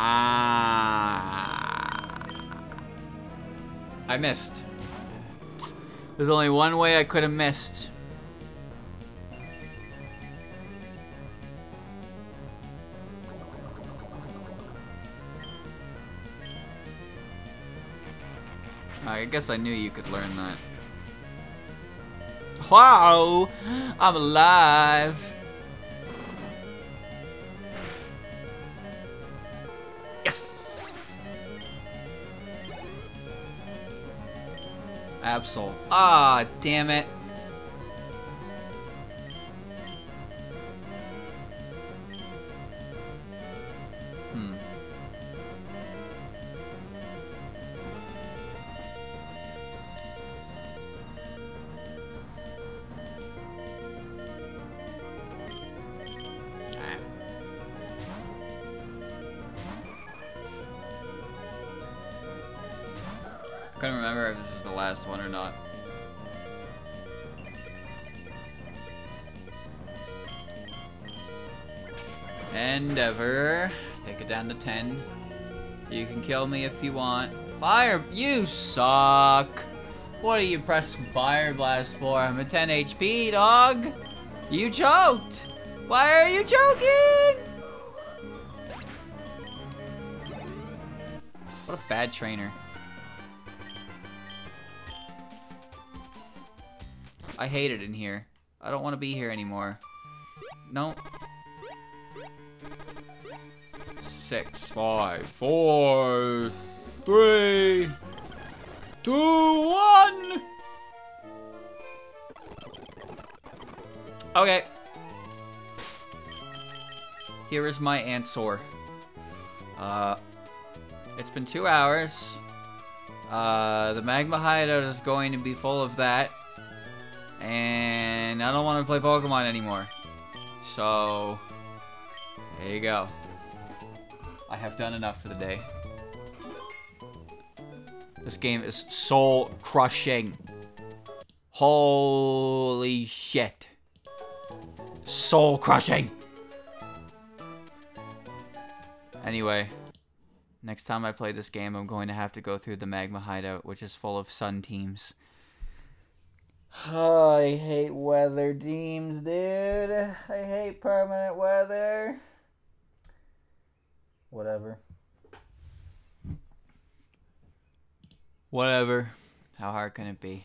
Ha! I missed. There's only one way I could have missed. I guess I knew you could learn that. Wow! I'm alive! Absol. Ah, damn it. Me if you want. Fire! You suck! What are you pressing Fire Blast for? I'm at 10 HP, dog! You choked! Why are you choking? What a bad trainer. I hate it in here. I don't want to be here anymore. No. Five, four, three, two, one. Okay. Here is my answer. Uh, it's been two hours. Uh, the magma hideout is going to be full of that and I don't want to play Pokemon anymore. So, there you go. I have done enough for the day. This game is soul crushing. Holy shit. Soul crushing. Anyway, next time I play this game, I'm going to have to go through the Magma Hideout, which is full of Sun teams. Oh, [sighs] I hate weather teams, dude. I hate permanent weather. Whatever. Whatever. How hard can it be?